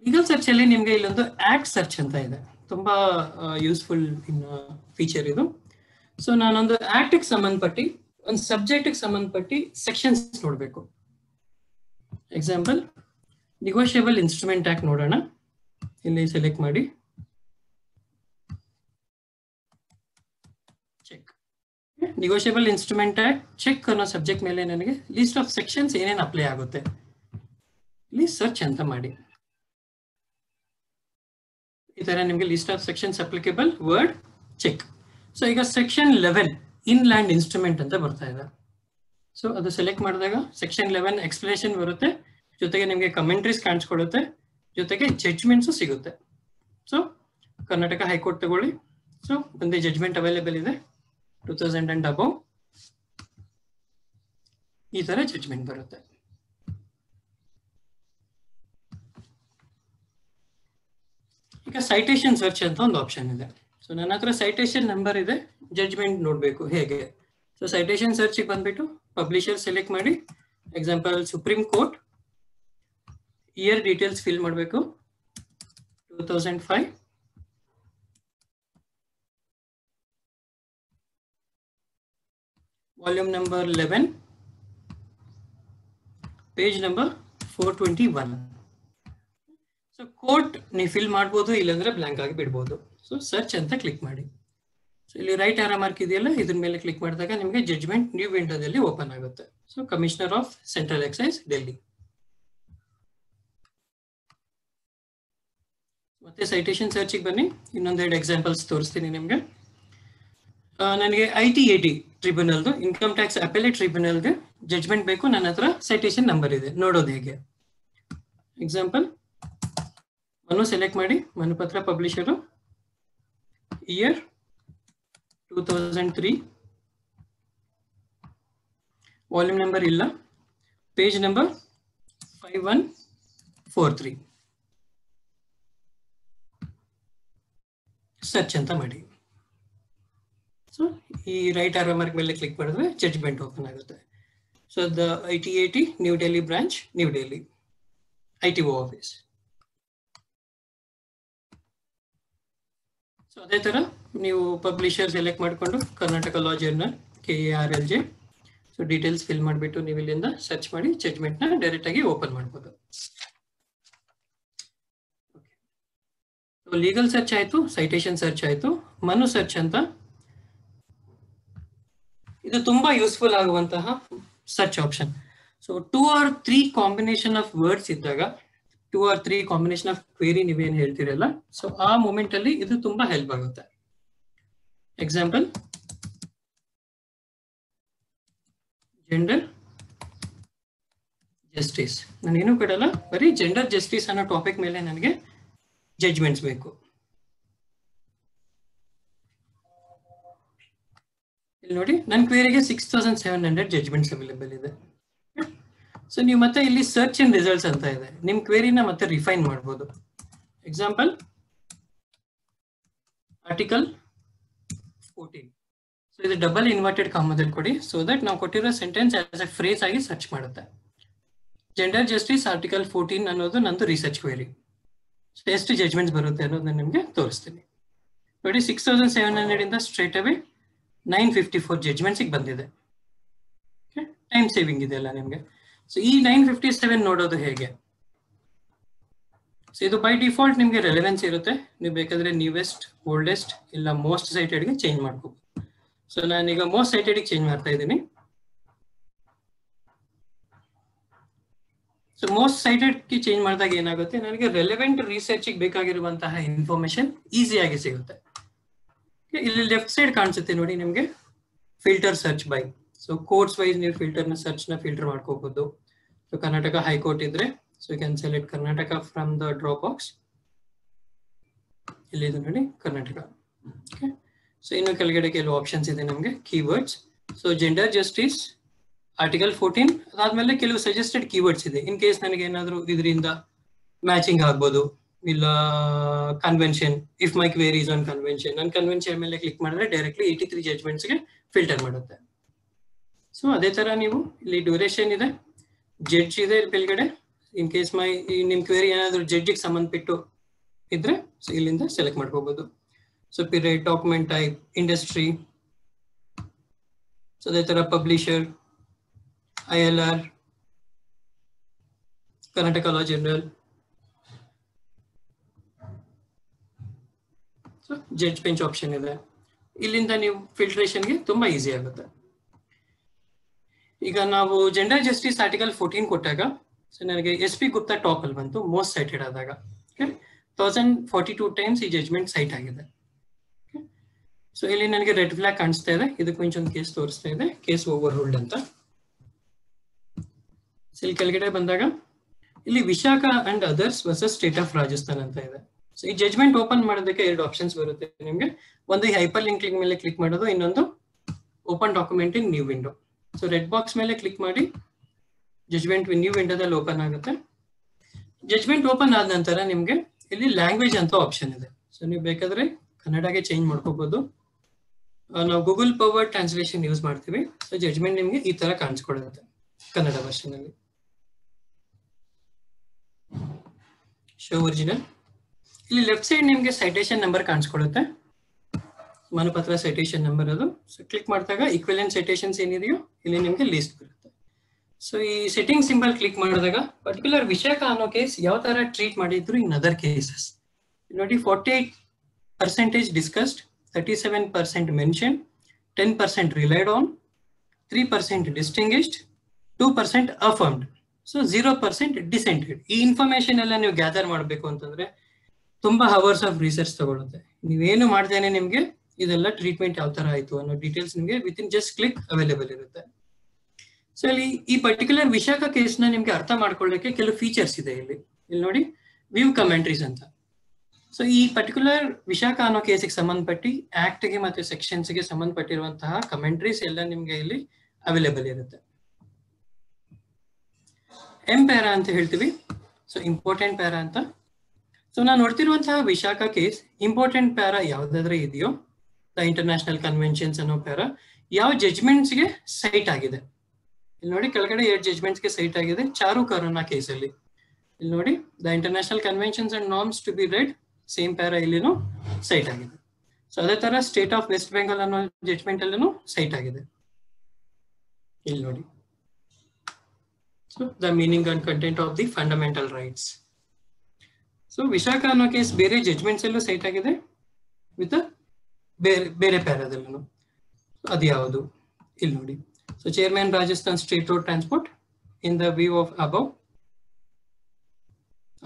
ಲೀಗಲ್ ಸರ್ಚ್ ಅಲ್ಲಿ ನಿಮ್ಗೆ ಇಲ್ಲೊಂದು ಆಕ್ಟ್ ಸರ್ಚ್ ಅಂತ ಇದೆ. ತುಂಬಾ ಯೂಸ್ಫುಲ್ ಫೀಚರ್ ಇದು. ಸೊ ನಾನೊಂದು ಆಕ್ಟ್ ಸಂಬಂಧಪಟ್ಟಿ, ಒಂದು ಸಬ್ಜೆಕ್ಟ್ ಸಂಬಂಧಪಟ್ಟಿ ಸೆಕ್ಷನ್ಸ್ ನೋಡಬೇಕು. ಎಕ್ಸಾಂಪಲ್ ನಿಗೋಷಿಯಬಲ್ ಇನ್ಸ್ಟ್ರೂಮೆಂಟ್ ಆಕ್ಟ್ ನೋಡೋಣ. ಇಲ್ಲಿ ಸೆಲೆಕ್ಟ್ ಮಾಡಿ check negotiable instrument act check ಅನ್ನೋ ಸಬ್ಜೆಕ್ಟ್ ಮೇಲೆ ನನಗೆ ಲಿಸ್ಟ್ ಆಫ್ ಸೆಕ್ಷನ್ಸ್ ಏನೇನು ಅಪ್ಲೈ ಆಗುತ್ತೆ. ಇಲ್ಲಿ ಸರ್ಚ್ ಅಂತ ಮಾಡಿ. ಈ ತರ ನಿಮಗೆ list of sections applicable word check so ಈಗ section eleven inland instrument ಅಂತ ಬರ್ತಾ ಇದೆ. ಸೊ ಅದು ಸೆಲೆಕ್ಟ್ ಮಾಡಿದಾಗ ಸೆಕ್ಷನ್ ಲೆವೆನ್ ಎಕ್ಸ್ಪ್ಲೇಷನ್ ಬರುತ್ತೆ. ಜೊತೆಗೆ ನಿಮಗೆ ಕಮೆಂಟ್ರೀಸ್ ಕಾಣಿಸ್ಕೊಡುತ್ತೆ ಜೊತೆಗೆ ಜಡ್ಜ್ಮೆಂಟ್ಸು ಸಿಗುತ್ತೆ. ಸೊ ಕರ್ನಾಟಕ ಹೈಕೋರ್ಟ್ ತಗೊಳ್ಳಿ. ಸೊ ಒಂದೇ ಜಡ್ಜ್ಮೆಂಟ್ ಅವೈಲೇಬಲ್ ಇದೆ. ಟೂ ತೌಸಂಡ್ ಅಂಡ್ ಅಬೌವ್ ಈ ತರ ಜಡ್ಜ್ಮೆಂಟ್ ಬರುತ್ತೆ. ಈಗ ಸೈಟೇಷನ್ ಸರ್ಚ್ ಅಂತ ಒಂದು ಆಪ್ಷನ್ ಇದೆ. ಸೊ ನನ್ನ ಹತ್ರ ಸೈಟೇಷನ್ ನಂಬರ್ ಇದೆ ಜಡ್ಜ್ಮೆಂಟ್ ನೋಡಬೇಕು ಹೇಗೆ. ಸೊ ಸೈಟೇಷನ್ ಸರ್ಚಿಗೆ ಬಂದ್ಬಿಟ್ಟು ಪಬ್ಲಿಷರ್ ಸೆಲೆಕ್ಟ್ ಮಾಡಿ example supreme court year details fill ಮಾಡಬೇಕು. Two thousand five volume number eleven page number four twenty one so court ನೀವು ಫಿಲ್ ಮಾಡ್ಬೋದು, ಇಲ್ಲಾಂದ್ರೆ ಬ್ಲಾಂಕ್ ಆಗಿ ಬಿಡ್ಬೋದು. ಸೊ ಸರ್ಚ್ ಅಂತ ಕ್ಲಿಕ್ ಮಾಡಿ. ಸೊ ಇಲ್ಲಿ ರೈಟ್ ಆರ ಮಾರ್ಕ್ ಇದೆಯಲ್ಲ, ಇದ್ರ ಮೇಲೆ ಕ್ಲಿಕ್ ಮಾಡಿದಾಗ ನಿಮಗೆ ಜಡ್ಜ್ಮೆಂಟ್ ನ್ಯೂ ವಿಂಡೋದಲ್ಲಿ ಓಪನ್ ಆಗುತ್ತೆ. So commissioner of central excise Delhi ಮತ್ತೆ ಸೈಟೇಷನ್ ಸರ್ಚಿಗೆ ಬನ್ನಿ. ಇನ್ನೊಂದೆರಡು ಎಕ್ಸಾಂಪಲ್ಸ್ ತೋರಿಸ್ತೀನಿ ನಿಮಗೆ. ನನಗೆ ಐ ಟಿ ಎ ಟಿ ಟ್ರಿಬ್ಯುನಲ್ದು ಇನ್ಕಮ್ ಟ್ಯಾಕ್ಸ್ ಅಪೆಲೆ ಟ್ರಿಬ್ಯುನಲ್ಗೆ ಜಡ್ಜ್ಮೆಂಟ್ ಬೇಕು. ನನ್ನ ಹತ್ರ ಸೈಟೇಷನ್ ನಂಬರ್ ಇದೆ. ನೋಡೋದು ಹೇಗೆ. ಎಕ್ಸಾಂಪಲ್ ಮನು ಸೆಲೆಕ್ಟ್ ಮಾಡಿ. Manupatra publisher year two thousand three volume number ಇಲ್ಲ. Page number five one four three search ಅಂತ ಮಾಡಿ. ಸೊ ಈ ರೈಟ್ ಆರ್ ಮಾರ್ಕ್ ಮೇಲೆ ಕ್ಲಿಕ್ ಮಾಡಿದ್ರೆ ಜಡ್ಜ್ಮೆಂಟ್ ಓಪನ್ ಆಗುತ್ತೆ. So the I T I T new Delhi branch new Delhi I T O office so ಅದೇ ತರ ನೀವು ಪಬ್ಲಿಷರ್ ಸೆಲೆಕ್ಟ್ ಮಾಡಿಕೊಂಡು Karnataka law journal K A R L J so details fill ಮಾಡಿಬಿಟ್ಟು ನೀವು ಇಲ್ಲಿಂದ search ಮಾಡಿ ಜಡ್ಜ್ಮೆಂಟ್ನ ಡೈರೆಕ್ಟ್ ಆಗಿ ಓಪನ್ ಮಾಡ್ಬೋದು. ಲೀಗಲ್ ಸರ್ಚ್ ಆಯ್ತು ಸೈಟೇಷನ್ ಸರ್ಚ್ ಆಯ್ತು, ಮನು ಸರ್ಚ್ ಅಂತ ಇದು ತುಂಬಾ ಯೂಸ್ಫುಲ್ ಆಗುವಂತಹ search option so two or three combination of words ಇದ್ದಾಗ two or three combination of query ನೀವೇನು ಹೇಳ್ತಿರಲ್ಲ ಸೊ ಆ ಮೂಮೆಂಟ್ ಅಲ್ಲಿ ಇದು ತುಂಬಾ ಹೆಲ್ಪ್ ಆಗುತ್ತೆ. ಎಕ್ಸಾಂಪಲ್ ಜೆಂಡರ್ ಜಸ್ಟಿಸ್ ಏನು ಕೊಡಲ್ಲ, ಬರೀ ಜೆಂಡರ್ ಜಸ್ಟಿಸ್ ಅನ್ನೋ ಟಾಪಿಕ್ ಮೇಲೆ ನನಗೆ ಜಡ್ಜ್ಮೆಂಟ್ಸ್ ಬೇಕು. ಇಲ್ಲಿ ನೋಡಿ, ನನ್ನ ಕ್ವೇರಿಗೆ six thousand seven hundred judgments available ಇದೆ ಸೊ ನೀವು ಮತ್ತೆ ಇಲ್ಲಿ ಸರ್ಚ್ ಅಂಡ್ ರಿಸಲ್ಟ್ಸ್ ಅಂತ ಇದೆ. ನಿಮ್ ಕ್ವೇರಿನ ಮತ್ತೆ ರಿಫೈನ್ ಮಾಡ್ಬೋದು. ಎಕ್ಸಾಂಪಲ್ ಆರ್ಟಿಕಲ್ ಫೋರ್ಟೀನ್ ಸೊ ಇದು ಡಬಲ್ ಇನ್ವರ್ಟೆಡ್ ಕಾಮದಲ್ಲಿ ಕೊಡಿ ಸೊ ದಟ್ ನಾವು ಕೊಟ್ಟಿರೋ ಸೆಂಟೆನ್ಸ್ ಆಸ್ ಎ ಫ್ರೇಸ್ ಆಗಿ ಸರ್ಚ್ ಮಾಡುತ್ತೆ. ಜೆಂಡರ್ ಜಸ್ಟಿಸ್ ಆರ್ಟಿಕಲ್ ಫೋರ್ಟೀನ್ ಅನ್ನೋದು ನಂದು ರಿಸರ್ಚ್ ಕ್ವೇರಿ ಎಷ್ಟು ಜಜ್ಮೆಂಟ್ಸ್ ಬರುತ್ತೆ ಅನ್ನೋದನ್ನ ನಾನು ನಿಮಗೆ ತೋರಿಸ್ತೀನಿ. ನೋಡಿ ಸಿಕ್ಸ್ ತೌಸಂಡ್ ಸೆವೆನ್ ಹಂಡ್ರೆಡ್ ಇಂದ straight away nine fifty four ಜಜ್ಮೆಂಟ್ಸಿಗೆ ಬಂದಿದೆ. ಟೈಮ್ ಸೇವಿಂಗ್ ಇದೆ ಅಲ್ಲ ನಿಮಗೆ. ಸೊ ಈ ನೈನ್ ಫಿಫ್ಟಿ ಸೆವೆನ್ ನೋಡೋದು ಹೇಗೆ? ಸೊ ಇದು ಬೈ ಡಿಫಾಲ್ಟ್ ನಿಮಗೆ ರೆಲೆವೆನ್ಸ್ ಇರುತ್ತೆ. ನೀವು ಬೇಕಾದ್ರೆ ನ್ಯೂವೆಸ್ಟ್ ಓಲ್ಡೆಸ್ಟ್ ಇಲ್ಲ ಮೋಸ್ಟ್ ಸೈಟೆಡ್ಗೆ ಚೇಂಜ್ ಮಾಡ್ಕೋಬಹುದು ಸೊ ನಾನೀಗ ಮೋಸ್ಟ್ ಸೈಟೆಡ್ಗೆ ಚೇಂಜ್ ಮಾಡ್ತಾ ಇದ್ದೀನಿ. ಸೊ ಮೋಸ್ಟ್ ಸೈಟೆಡ್ ಚೇಂಜ್ ಮಾಡಿದಾಗ ಏನಾಗುತ್ತೆ? ನನಗೆ ರೆಲೆವೆಂಟ್ ರಿಸರ್ಚ್ ಬೇಕಾಗಿರುವಂತಹ ಇನ್ಫಾರ್ಮೇಶನ್ ಈಸಿಯಾಗಿ ಸಿಗುತ್ತೆ. ಇಲ್ಲಿ ಲೆಫ್ಟ್ ಸೈಡ್ ಕಾಣಿಸುತ್ತೆ ನೋಡಿ ನಿಮಗೆ. Filter search by so courts wise ನೀವು ಫಿಲ್ಟರ್ನ ಸರ್ಚ್ನ ಫಿಲ್ಟರ್ ಮಾಡ್ಕೋಬಹುದು ಸೊ ಕರ್ನಾಟಕ ಹೈಕೋರ್ಟ್ ಇದ್ರೆ. So you can select Karnataka from the drop box ಇಲ್ಲಿ ಇದು ನೋಡಿ ಕರ್ನಾಟಕ. ಸೊ ಇನ್ನು ಕೆಳಗಡೆ ಕೆಲವು ಆಪ್ಷನ್ಸ್ ಇದೆ ನಮಗೆ. Keywords so gender justice article fourteen ಅದಾದ್ಮೇಲೆ ಕೆಲವು ಸಜೆಸ್ಟೆಡ್ ಕೀವರ್ಡ್ಸ್ ಇದೆ. ಇನ್ ಕೇಸ್ ನನಗೆ ಏನಾದರೂ ಇದರಿಂದ ಮ್ಯಾಚಿಂಗ್ ಆಗ್ಬೋದು. ಇಲ್ಲ convention if my queries on convention ನನ್ನ ಕನ್ವೆನ್ಷನ್ ಮೇಲೆ ಕ್ಲಿಕ್ ಮಾಡಿದ್ರೆ ಡೈರೆಕ್ಟ್ಲಿ ಏಯ್ಟಿ ತ್ರೀ ಜಜ್ಮೆಂಟ್ಸ್ಗೆ ಫಿಲ್ಟರ್ ಮಾಡುತ್ತೆ. ಸೊ ಅದೇ ತರ ನೀವು ಇಲ್ಲಿ ಡ್ಯೂರೇಷನ್ ಇದೆ ಜಡ್ಜ್ ಇದೆ ಕೆಳಗಡೆ. ಇನ್ ಕೇಸ್ ಮೈ ನಿಮ್ ಕ್ವೇರಿ ಏನಾದರೂ ಜಡ್ಜಿಗೆ ಸಂಬಂಧಪಟ್ಟು ಇದ್ರೆ ಸೊ ಇಲ್ಲಿಂದ ಸೆಲೆಕ್ಟ್ ಮಾಡ್ಕೋಬಹುದು so period document type industry so ಅದೇ ತರ publisher I L R Karnataka law journal so judge bench option ಇದೆ. ಇಲ್ಲಿಂದ ನೀವು ಫಿಲ್ಟ್ರೇಷನ್ಗೆ ತುಂಬಾ ಈಸಿ ಆಗುತ್ತೆ. ಈಗ ನಾವು ಜೆಂಡರ್ ಜಸ್ಟಿಸ್ ಆರ್ಟಿಕಲ್ ಫೋರ್ಟೀನ್ ಕೊಟ್ಟಾಗ ಸೊ ನನಗೆ ಎಸ್ ಪಿ ಗುಪ್ತಾ ಟಾಪ್ ಅಲ್ಲಿ ಬಂತು ಮೋಸ್ಟ್ ಸೈಟೆಡ್ ಆದಾಗ. ತೌಸಂಡ್ ಫಾರ್ಟಿ ಟೂ ಟೈಮ್ಸ್ ಈ ಜಜ್ಮೆಂಟ್ ಸೈಟ್ ಆಗಿದೆ. ಸೊ ಇಲ್ಲಿ ನನಗೆ ರೆಡ್ ಫ್ಲಾಗ್ ಕಾಣಿಸ್ತಾ ಇದೆ. ಇದಕ್ಕೆ ಮುಂಚೆ ಕೇಸ್ ತೋರಿಸ್ತಾ ಇದೆ. ಕೇಸ್ ಓವರ್ ರೂಲ್ಡ್ ಅಂತ ಇಲ್ಲಿ ಕೆಳಗಡೆ ಬಂದಾಗ, ಇಲ್ಲಿ Vishaka and others versus state of Rajasthan ಅಂತ ಇದೆ. ಸೊ ಈ ಜಜ್ಮೆಂಟ್ ಓಪನ್ ಮಾಡೋದಕ್ಕೆ ಎರಡು ಆಪ್ಷನ್ಸ್ ಬರುತ್ತೆ ನಿಮಗೆ. ಒಂದು ಈ ಹೈಪರ್ ಲಿಂಕ್ ಮೇಲೆ ಕ್ಲಿಕ್ ಮಾಡೋದು, ಇನ್ನೊಂದು open document in new window so red box ಮೇಲೆ ಕ್ಲಿಕ್ ಮಾಡಿ ಜಜ್ಮೆಂಟ್ ನ್ಯೂ ವಿಂಡೋದಲ್ಲಿ ಓಪನ್ ಆಗುತ್ತೆ. ಜಜ್ಮೆಂಟ್ ಓಪನ್ ಆದ ನಂತರ ನಿಮಗೆ ಇಲ್ಲಿ ಲ್ಯಾಂಗ್ವೇಜ್ ಅಂತ ಆಪ್ಷನ್ ಇದೆ. ಸೊ ನೀವು ಬೇಕಾದ್ರೆ ಕನ್ನಡಗೆ ಚೇಂಜ್ ಮಾಡ್ಕೋಬಹುದು ನಾವು ಗೂಗಲ್ ಪವರ್ ಟ್ರಾನ್ಸ್ಲೇಷನ್ ಯೂಸ್ ಮಾಡ್ತೀವಿ. ಸೊ ಜಜ್ಮೆಂಟ್ ನಿಮಗೆ ಈ ತರ ಕಾಣಿಸ್ಕೊಳುತ್ತೆ ಕನ್ನಡ ಭಾಷೆನಲ್ಲಿ ಶೋ ಒರಿಜಿನಲ್ ಇಲ್ಲಿ ಲೆಫ್ಟ್ ಸೈಡ್ ನಿಮಗೆ ಸೈಟೇಷನ್ ನಂಬರ್ ಕಾಣಿಸ್ಕೊಳ್ಳುತ್ತೆ. ಮನಪತ್ರ ಸೈಟೇಷನ್ ನಂಬರ್ ಅದು. ಸೊ ಕ್ಲಿಕ್ ಮಾಡಿದಾಗ ಈಕ್ವಲೆಂಟ್ ಸೈಟೇಷನ್ಸ್ ಏನಿದೆಯೋ, ಇಲ್ಲಿ ನಿಮಗೆ ಲಿಸ್ಟ್ ಬರುತ್ತೆ. ಸೊ ಈ ಸೆಟ್ಟಿಂಗ್ ಸಿಂಬಲ್ ಕ್ಲಿಕ್ ಮಾಡಿದಾಗ ಪರ್ಟಿಕ್ಯುಲರ್ ವಿಷಯಕ ಅನ್ನೋ ಕೇಸ್ ಯಾವ ತರ ಟ್ರೀಟ್ ಮಾಡಿದ್ರು ಇನ್ ಅದರ್ ಕೇಸಸ್ ನೋಡಿ forty eight percentage discussed thirty seven percent mention ten percent relied on three percent distinguished two percent affirmed so zero percent dissented ಈ information ಎಲ್ಲ ನೀವು ಗ್ಯಾದರ್ ಮಾಡಬೇಕು ಅಂತಂದ್ರೆ ತುಂಬಾ ಹವರ್ಸ್ ಆಫ್ ರಿಸರ್ಚ್ ತಗೊಳುತ್ತೆ. ನೀವೇನು ಮಾಡ್ದೇನೆ ನಿಮ್ಗೆ ಇದೆಲ್ಲ ಟ್ರೀಟ್ಮೆಂಟ್ ಯಾವ ತರ ಆಯ್ತು ಅನ್ನೋ ಡೀಟೇಲ್ಸ್ ನಿಮಗೆ with in just click available ಇರುತ್ತೆ. ಸೊ ಇಲ್ಲಿ ಈ ಪರ್ಟಿಕ್ಯುಲರ್ ವಿಶಾಖ ಕೇಸ್ನ ನಿಮ್ಗೆ ಅರ್ಥ ಮಾಡ್ಕೊಳ್ಳಕ್ಕೆ ಕೆಲವು ಫೀಚರ್ಸ್ ಇದೆ ಇಲ್ಲಿ. ಇಲ್ಲಿ ನೋಡಿ ವ್ಯೂ ಕಮೆಂಟ್ರೀಸ್ ಅಂತ. ಸೊ ಈ ಪರ್ಟಿಕ್ಯುಲರ್ ವಿಶಾಖ ಅನ್ನೋ ಕೇಸಿಗೆ ಸಂಬಂಧಪಟ್ಟಿ ಆಕ್ಟ್ಗೆ ಮತ್ತೆ ಸೆಕ್ಷನ್ಸ್ಗೆ ಸಂಬಂಧಪಟ್ಟಿರುವಂತಹ ಕಮೆಂಟ್ರೀಸ್ ಎಲ್ಲ ನಿಮ್ಗೆ ಇಲ್ಲಿ ಅವೈಲೇಬಲ್ ಇರುತ್ತೆ. ಎಂ ಪ್ಯಾರಾ ಅಂತ ಹೇಳ್ತೀವಿ. ಸೊ ಇಂಪಾರ್ಟೆಂಟ್ ಪ್ಯಾರಾ ಅಂತ. ಸೊ ನಾನು ನೋಡ್ತಿರುವಂತಹ ವಿಶಾಖ ಕೇಸ್ ಇಂಪಾರ್ಟೆಂಟ್ ಪ್ಯಾರಾ ಯಾವ್ದಾದ್ರೆ ಇದೆಯೋ ದ ಇಂಟರ್ನ್ಯಾಷನಲ್ ಕನ್ವೆನ್ಷನ್ಸ್ ಅನ್ನೋ ಪ್ಯಾರಾ ಯಾವ ಜಜ್ಮೆಂಟ್ಸ್ಗೆ ಸೈಟ್ ಆಗಿದೆ. ಇಲ್ಲಿ ನೋಡಿ, ಕೆಳಗಡೆ ಎರಡು ಜಜ್ಮೆಂಟ್ಸ್ಗೆ ಸೈಟ್ ಆಗಿದೆ, ಚಾರು ಕರೋನಾ ಕೇಸಲ್ಲಿ ಇಲ್ಲಿ ನೋಡಿ the international conventions and norms to be read same para ಇಲ್ಲಿನೂ ಸೈಟ್ ಆಗಿದೆ. ಸೊ ಅದೇ ತರ ಸ್ಟೇಟ್ ಆಫ್ ವೆಸ್ಟ್ ಬೆಂಗಾಲ್ ಅನ್ನೋ ಜಜ್ಮೆಂಟ್ ಅಲ್ಲಿನೂ ಸೈಟ್ ಆಗಿದೆ. ಇಲ್ಲಿ ನೋಡಿ. So the meaning and content of the fundamental rights so Vishaka ಅನ್ನೋ ಕೇಸ್ ಬೇರೆ ಜಜ್ಮೆಂಟ್ಸ್ ಎಲ್ಲ ಸೈಟ್ ಆಗಿದೆ ವಿತ್ ಬೇರೆ ಬೇರೆ ಪ್ಯಾರಾದಲ್ಲೂ. ಅದು ಯಾವುದು? ಇಲ್ಲಿ ನೋಡಿ. So chairman Rajasthan state road transport in the view of above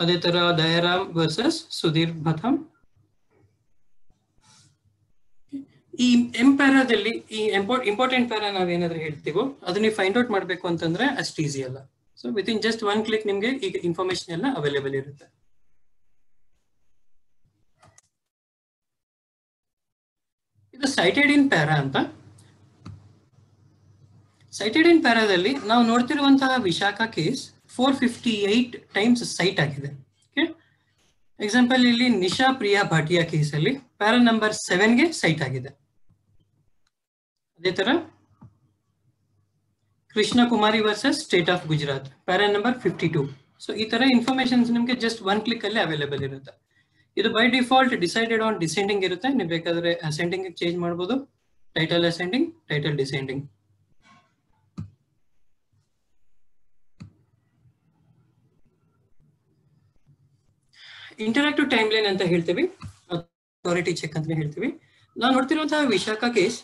ಅದೇ ತರ ದಯಾರಾಮ್ ವರ್ಸಸ್ ಸುಧೀರ್ ಭಥಮ್ ಈ ಎಂ ಪ್ಯಾರಾದಲ್ಲಿ, ಈ ಇಂಪಾರ್ಟೆಂಟ್ ಪ್ಯಾರಾ ನಾವೇನಾದ್ರೂ ಹೇಳ್ತೀವೋ, ಅದನ್ನ ಫೈಂಡ್ ಔಟ್ ಮಾಡಬೇಕು ಅಂತಂದ್ರೆ ಅಷ್ಟು ಈಸಿ ಅಲ್ಲ. So with in just one click ನಿಮ್ಗೆ ಈಗ ಇನ್ಫಾರ್ಮೇಶನ್ ಎಲ್ಲ ಅವೈಲೇಬಲ್ ಇರುತ್ತೆ. ಇದು ಸೈಟೆಡ್ ಇನ್ ಪ್ಯಾರಾ ಅಂತ. ಸೈಟೆಡ್ ಇನ್ ಪ್ಯಾರಾದಲ್ಲಿ ನಾವು ನೋಡ್ತಿರುವಂತಹ Vishaka case four fifty eight times cite ಆಗಿದೆ. ಎಕ್ಸಾಂಪಲ್ ಇಲ್ಲಿ ನಿಶಾ ಪ್ರಿಯಾ ಭಾಟಿಯಾ ಕೇಸಲ್ಲಿ ಪ್ಯಾರಾ ನಂಬರ್ ಸೆವೆನ್ಗೆ ಸೈಟ್ ಆಗಿದೆ. ಅದೇ ತರ Krishna Kumari versus state of Gujarat para number fifty two so ಈ ತರ ಇನ್ಫಾರ್ಮೇಶನ್ಸ್ ನಿಮಗೆ ಜಸ್ಟ್ ಒನ್ ಕ್ಲಿಕ್ ಅಲ್ಲಿ ಅವೈಲೇಬಲ್ ಇರುತ್ತೆ. ಇದು by default decided on descending ಇರುತ್ತೆ. ನೀವು ಬೇಕಾದ್ರೆ ಅಸೆಂಡಿಂಗ್ ಚೇಂಜ್ ಮಾಡಬಹುದು title ascending title descending interactive timeline ಅಂತ ಹೇಳ್ತೀವಿ. ಅಥಾರಿಟಿ ಚೆಕ್ ಅಂತ ಹೇಳ್ತೀವಿ. ನಾವು ನೋಡ್ತಿರುವಂತಹ ವಿಶಾಖ ಕೇಸ್